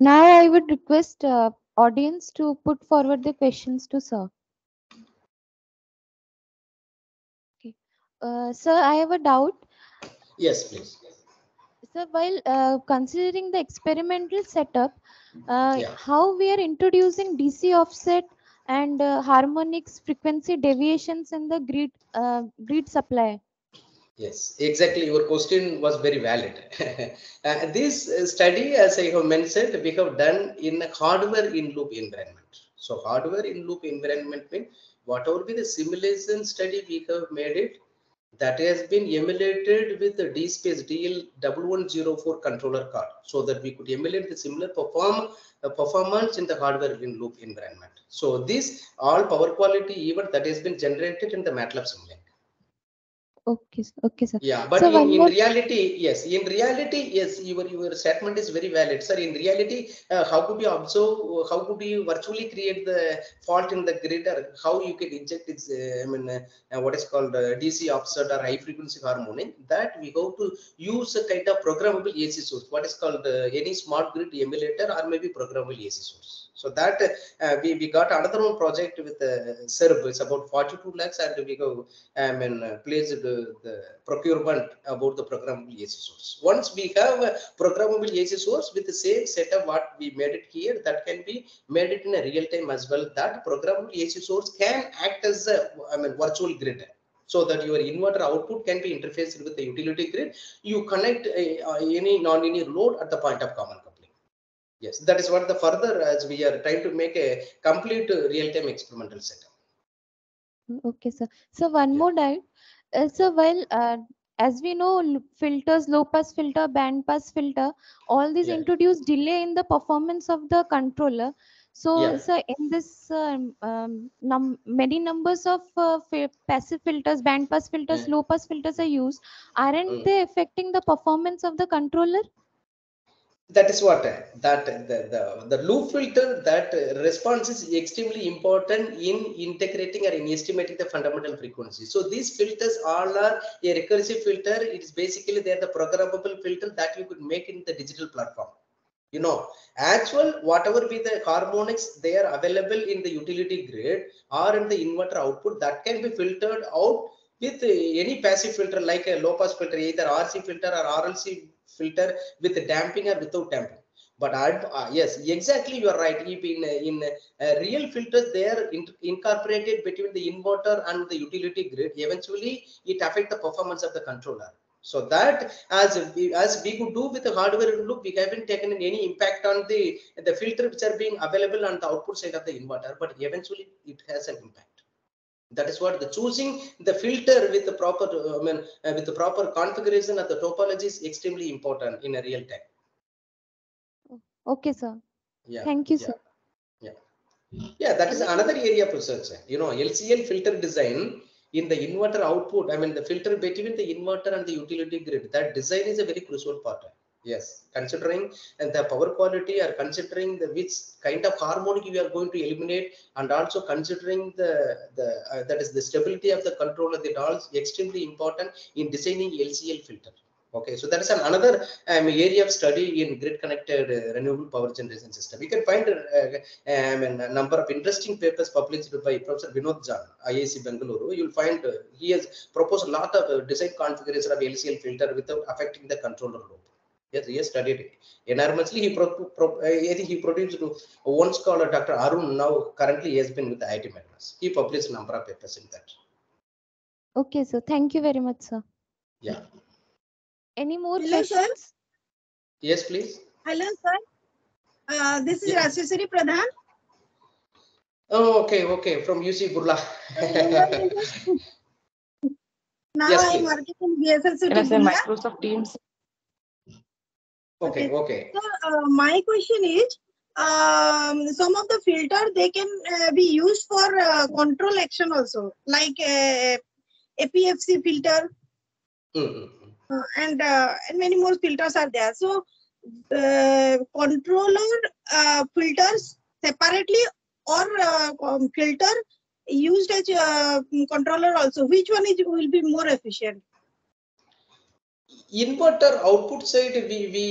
Now I would request uh, audience to put forward the questions to sir. Okay. Uh, sir, I have a doubt.
Yes, please.
So while uh, considering the experimental setup, uh,
Yeah.
how we are introducing DC offset and uh, harmonics frequency deviations in the grid uh, grid supply?
Yes, exactly. Your question was very valid. uh, this study, as I have mentioned, we have done in a hardware in loop environment. So hardware in loop environment means whatever be the simulation study we have made it, that has been emulated with the DSpace DS1104 controller card so that we could emulate the similar perform uh, performance in the hardware in loop environment. So this all power quality event that has been generated in the MATLAB Simulink.
Okay, okay, sir.
Yeah, but
So
in, in
more-
reality, yes, in reality, yes, your your statement is very valid, sir. In reality, uh, how could you observe? uh, How could you virtually create the fault in the grid, or how you can inject its, uh, I mean, uh, uh, what is called uh, DC offset or high frequency harmonic? That we go to use a kind of programmable AC source. What is called uh, any smart grid emulator or maybe programmable AC source. So that uh, we we got another one project with uh, SERB. It's about 42 lakhs, and we go I mean, uh, placed the, the procurement about the programmable AC source. Once we have a programmable AC source with the same setup what we made it here, that can be made it in a real time as well. That programmable AC source can act as a, I mean, virtual grid. So that your inverter output can be interfaced with the utility grid. You connect uh, any non-linear load at the point of common. Yes, that is what the further as we are trying to make a complete uh, real-time experimental setup.
Okay, sir. So one
Yeah.
more doubt. Uh, so while uh, as we know, filters, low pass filter, band pass filter, all these
Yeah.
introduce delay in the performance of the controller. So,
Yeah.
sir, in this um, um, num many numbers of uh, passive filters, band pass filters,
Yeah.
low pass filters are used. Aren't
Mm.
they affecting the performance of the controller?
That is what that the, the the loop filter that response is extremely important in integrating or in estimating the fundamental frequency. So these filters all are a recursive filter. It is basically they're the programmable filter that you could make in the digital platform. You know actual whatever be the harmonics they are available in the utility grid or in the inverter output that can be filtered out with any passive filter like a low pass filter either rc filter or rlc filter with damping or without damping. But uh, yes exactly you are right. In in uh, real filters they are in- incorporated between the inverter and the utility grid eventually it affect the performance of the controller. So that as we, as we could do with the hardware loop we haven't taken any impact on the the filter which are being available on the output side of the inverter but eventually it has an impact that is what the choosing the filter with the proper I mean, uh, with the proper configuration of the topology is extremely important in a real time
Okay, sir.
yeah
Thank you,
yeah.
sir.
yeah that is another area of research you know lcl filter design in the inverter output i mean the filter between the inverter and the utility grid that design is a very crucial part yes considering and the power quality or considering the which kind of harmonic we are going to eliminate and also considering the the uh, that is the stability of the controller that all extremely important in designing lcl filter okay so that is an another um, area of study in grid connected uh, renewable power generation system you can find uh, mean, a number of interesting papers published by Professor Vinod John, IISc Bengaluru. You'll find uh, he has proposed a lot of uh, design configuration of LCL filter without affecting the controller loop. Yes, he has studied it enormously. He, pro, pro, uh, I think he produced one scholar, Dr. Arun, now currently he has been with IIT Madras. He published a number of papers in that.
Okay, sir. Thank you very much, sir.
Yeah.
Any more
Hello, sir.
questions?
Yes, please.
Hello, sir. Uh, this is
Yeah.
Rajeshwari Pradhan.
Oh, okay, okay. From UC Burla.
now
Yes,
I'm
please.
working in BSSC
Yes, in Microsoft Teams.
Okay, okay.
So uh, my question is, um, some of the filter they can uh, be used for uh, control action also, like uh, APFC filter
Mm, mm, mm.
uh, and uh, and many more filters are there. So uh, controller uh, filters separately or uh, um, filter used as uh, controller also. Which one is will be more efficient?
Inverter output side we we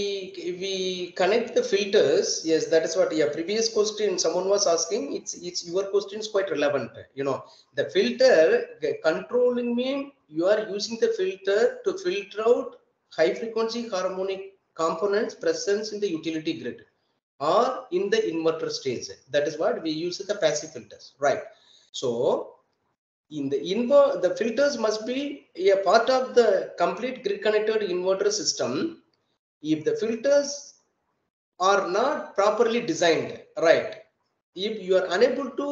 we connect the filters. Yes that is what yeah previous question someone was asking. It's it's your question is quite relevant you know. The filter controlling mean you are using the filter to filter out high frequency harmonic components presence in the utility grid or in the inverter stage. That is what we use the passive filters right? So in the inver the filters must be a part of the complete grid connected inverter system. If the filters are not properly designed right if you are unable to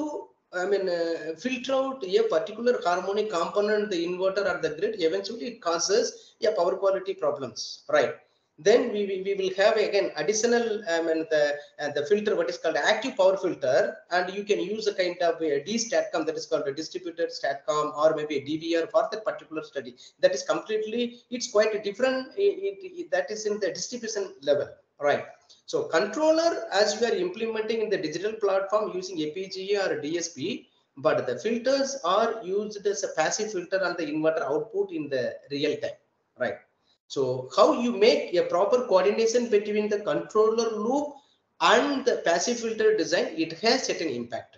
i mean uh, filter out a particular harmonic component the inverter or the grid eventually it causes a power quality problems right then we, we, will have again additional i mean the uh, the filter what is called active power filter and you can use a kind of a D statcom that is called a distributed statcom or maybe a DVR for that particular study. That is completely it's quite a different it, it- that is in the distribution level right? So controller as we are implementing in the digital platform using FPGA or DSP but the filters are used as a passive filter on the inverter output in the real time right so how you make a proper coordination between the controller loop and the passive filter design, it has certain impact.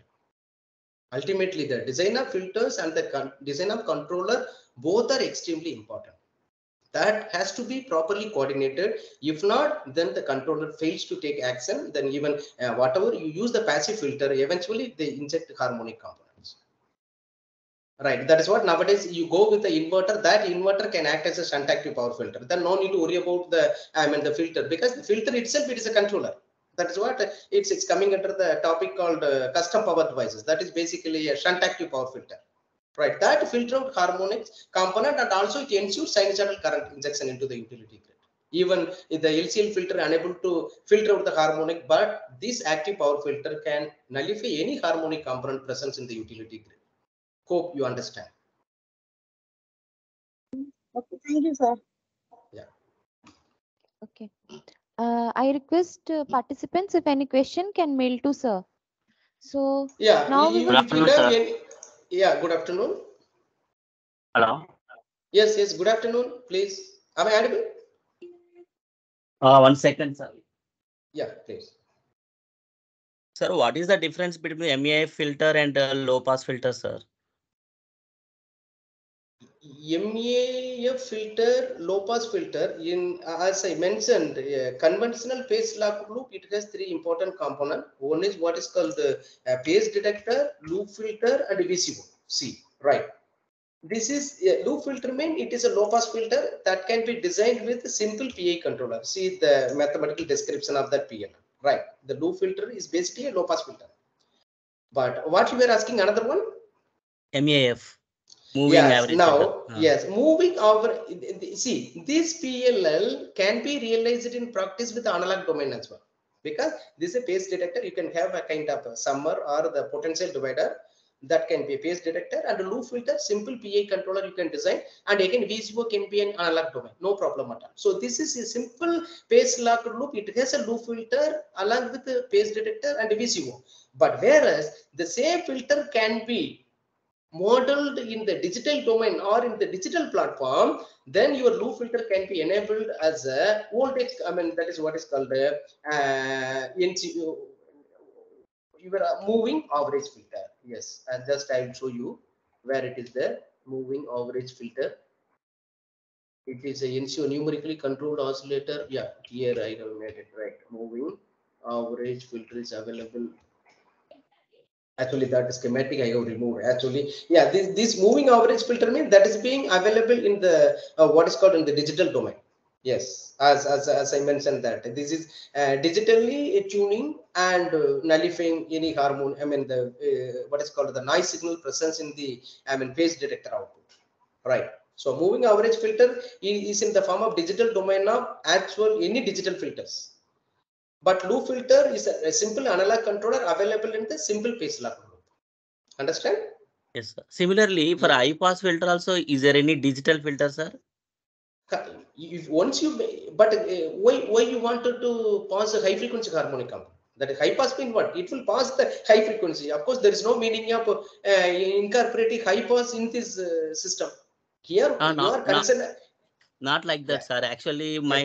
Ultimately, the design of filters and the design of controller both are extremely important. That has to be properly coordinated. If not, then the controller fails to take action. Then even uh, whatever you use the passive filter, eventually they inject harmonic components. Right. That is what nowadays you go with the inverter. That inverter can act as a shunt active power filter. Then no need to worry about the I mean the filter because the filter itself it is a controller. That is what it's it's coming under the topic called uh, custom power devices. That is basically a shunt active power filter. Right. That filter out harmonics component and also it ensures sinusoidal current injection into the utility grid. Even if the LCL filter unable to filter out the harmonic, but this active power filter can nullify any harmonic component presence in the utility grid. Hope you understand.
Okay, thank you, sir. Yeah.
Okay. Uh, I request uh, participants if any question can mail to sir. So
Yeah.
Now
you-
we will-
if
Good afternoon, sir.
any- Yeah. Good afternoon.
Hello.
Yes. Yes. Good afternoon. Please. Am I audible?
Uh, one second, sir.
Yeah. Please.
Sir, what is the difference between MAF filter and uh, low pass filter, sir?
MAF filter, low pass filter, in as I mentioned, a conventional phase lock loop, it has three important component. One is what is called the uh, phase detector, loop filter, and VCO. See, right? This is a loop filter mean it is a low pass filter that can be designed with a simple PI controller. See the mathematical description of that PL, right? The loop filter is basically a low pass filter. But what you were asking, another one?
MAF. Moving
yes,
average.
now.
Uh,
yes, moving over. See, this PLL can be realized in practice with the analog domain as well. Because this is a phase detector, you can have a kind of a summer or the potential divider that can be a phase detector and a loop filter, simple PI controller you can design. And again, VCO can be an analog domain, no problem at all. So this is a simple phase lock loop. It has a loop filter along with the phase detector and VCO. But whereas the same filter can be modeled in the digital domain or in the digital platform, then your loop filter can be enabled as a voltage. I mean, that is what is called a uh, NCO, your uh, moving average filter. Yes, and just I will show you where it is there. Moving average filter. It is a NCO numerically controlled oscillator. Yeah, here I have made it right. Moving average filter is available actually that schematic I have removed actually yeah this this moving average filter means that is being available in the uh, what is called in the digital domain Yes, as, as, as I mentioned that this is uh, digitally tuning and uh, nullifying any hormone, I mean the, uh, what is called the noise signal presence in the, I mean phase detector output, right? So moving average filter is in the form of digital domain of actual any digital filters. But loop filter is a, a simple analog controller available in the simple phase lock loop. Understand?
Yes, sir. Similarly, for high pass filter also, is there any digital filter, sir?
if once you but uh, why why you wanted to pass a high frequency harmonic that is high pass mean what it will pass the high frequency of course there is no meaning of uh, incorporating high pass in this uh, system here you
no-
are
no. Not like that, sir. Actually, my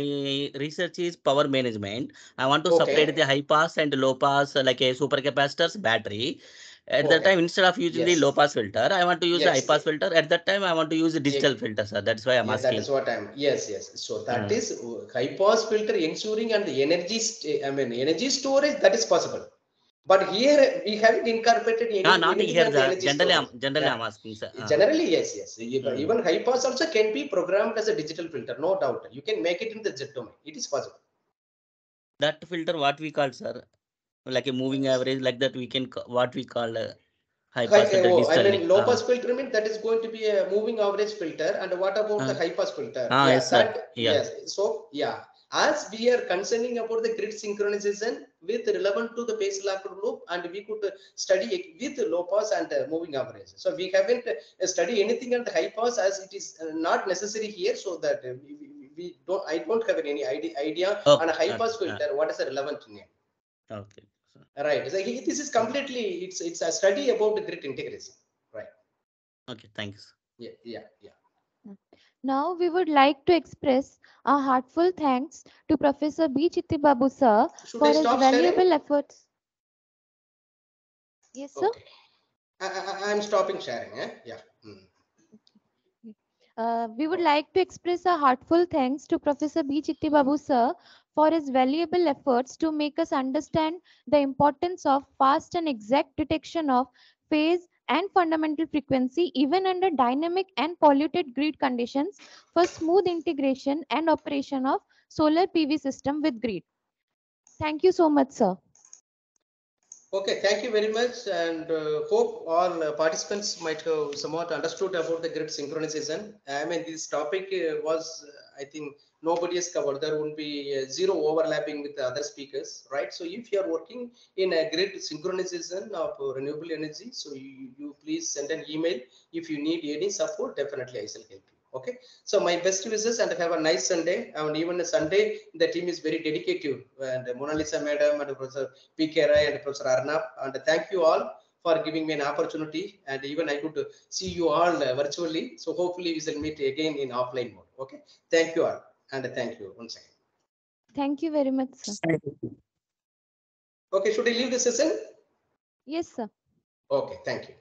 research is power management. I want to
Okay.
separate the high pass and low pass, like a super capacitors battery. At that time, instead of using the low pass filter, I want to use the high pass filter. At that time, I want to use the digital filter, sir. That's why I'm
yeah, that
asking.
is what i'm yes yes so that
Hmm.
is uh, high pass filter ensuring and the energy i mean energy storage that is possible but here we haven't incorporated any,
Ah, not
anything
here,
the
Generally. I'm, generally,
Yeah.
I'm asking, sir. Ah.
Generally, yes, yes. Even,
Mm.
even high pass also can be programmed as a digital filter, no doubt. You can make it in the Z domain. It is possible.
that filter, what we call, sir? Like a moving average, like that, we can, what we call uh, high
High,
pass filter
oh, I mean, low
Ah.
pass filter mean that is going to be a moving average filter. And what about the
Ah.
high pass filter?
Ah, yes, sir.
that,
Yeah.
yes. So, yeah. As we are concerning about the grid synchronization with relevant to the phase lock loop, and we could uh, study it with low pass and uh, moving average. So we haven't uh, studied anything at the high pass as it is uh, not necessary here. So that uh, we, we- we don't, I don't have any idea, idea
Oh,
on a high pass filter. What is the relevant name?
Okay.
Right. So he- this is completely it's it's a study about the grid integration. Right.
Okay, thanks.
Yeah, yeah, yeah.
Now we would like to express our heartfelt thanks to Professor B. Chitti Babu sir
Should
for his
stop sharing?
valuable efforts. Yes, sir.
Okay. I, I, I'm stopping sharing. Eh? Yeah. Mm.
Uh, we would like to express our heartfelt thanks to Professor B. Chitti Babu sir for his valuable efforts to make us understand the importance of fast and exact detection of phase and fundamental frequency even under dynamic and polluted grid conditions for smooth integration and operation of solar PV system with grid. Thank you so much, sir.
Okay, thank you very much, and uh, hope all uh, participants might have somewhat understood about the grid synchronization. I mean, this topic uh, was, uh, I think, nobody is covered. There won't be uh, zero overlapping with the other speakers, right? So, if you are working in a grid synchronization of uh, renewable energy, so you, you please send an email. If you need any support, definitely I shall help you. Okay. So, my best wishes and have a nice Sunday. And even a Sunday, the team is very dedicated. And Mona Lisa madam and Professor PK Rai and Professor Arnab. And thank you all for giving me an opportunity. And even I could see you all uh, virtually. So hopefully we shall meet again in offline mode. Okay. Thank you all. And thank you once again.
Thank you very much, sir.
Okay. Should I leave the session?
Yes, sir.
Okay. Thank you.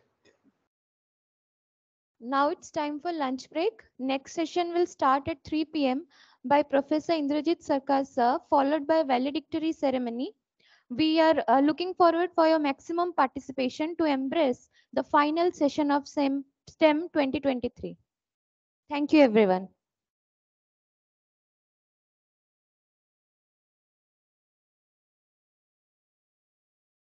Now it's time for lunch break. Next session will start at 3 p.m. by Professor Indrajit Sarkar sir, followed by valedictory ceremony. We are uh, looking forward for your maximum participation to embrace the final session of STEMM, STEMM 2023. Thank you, everyone.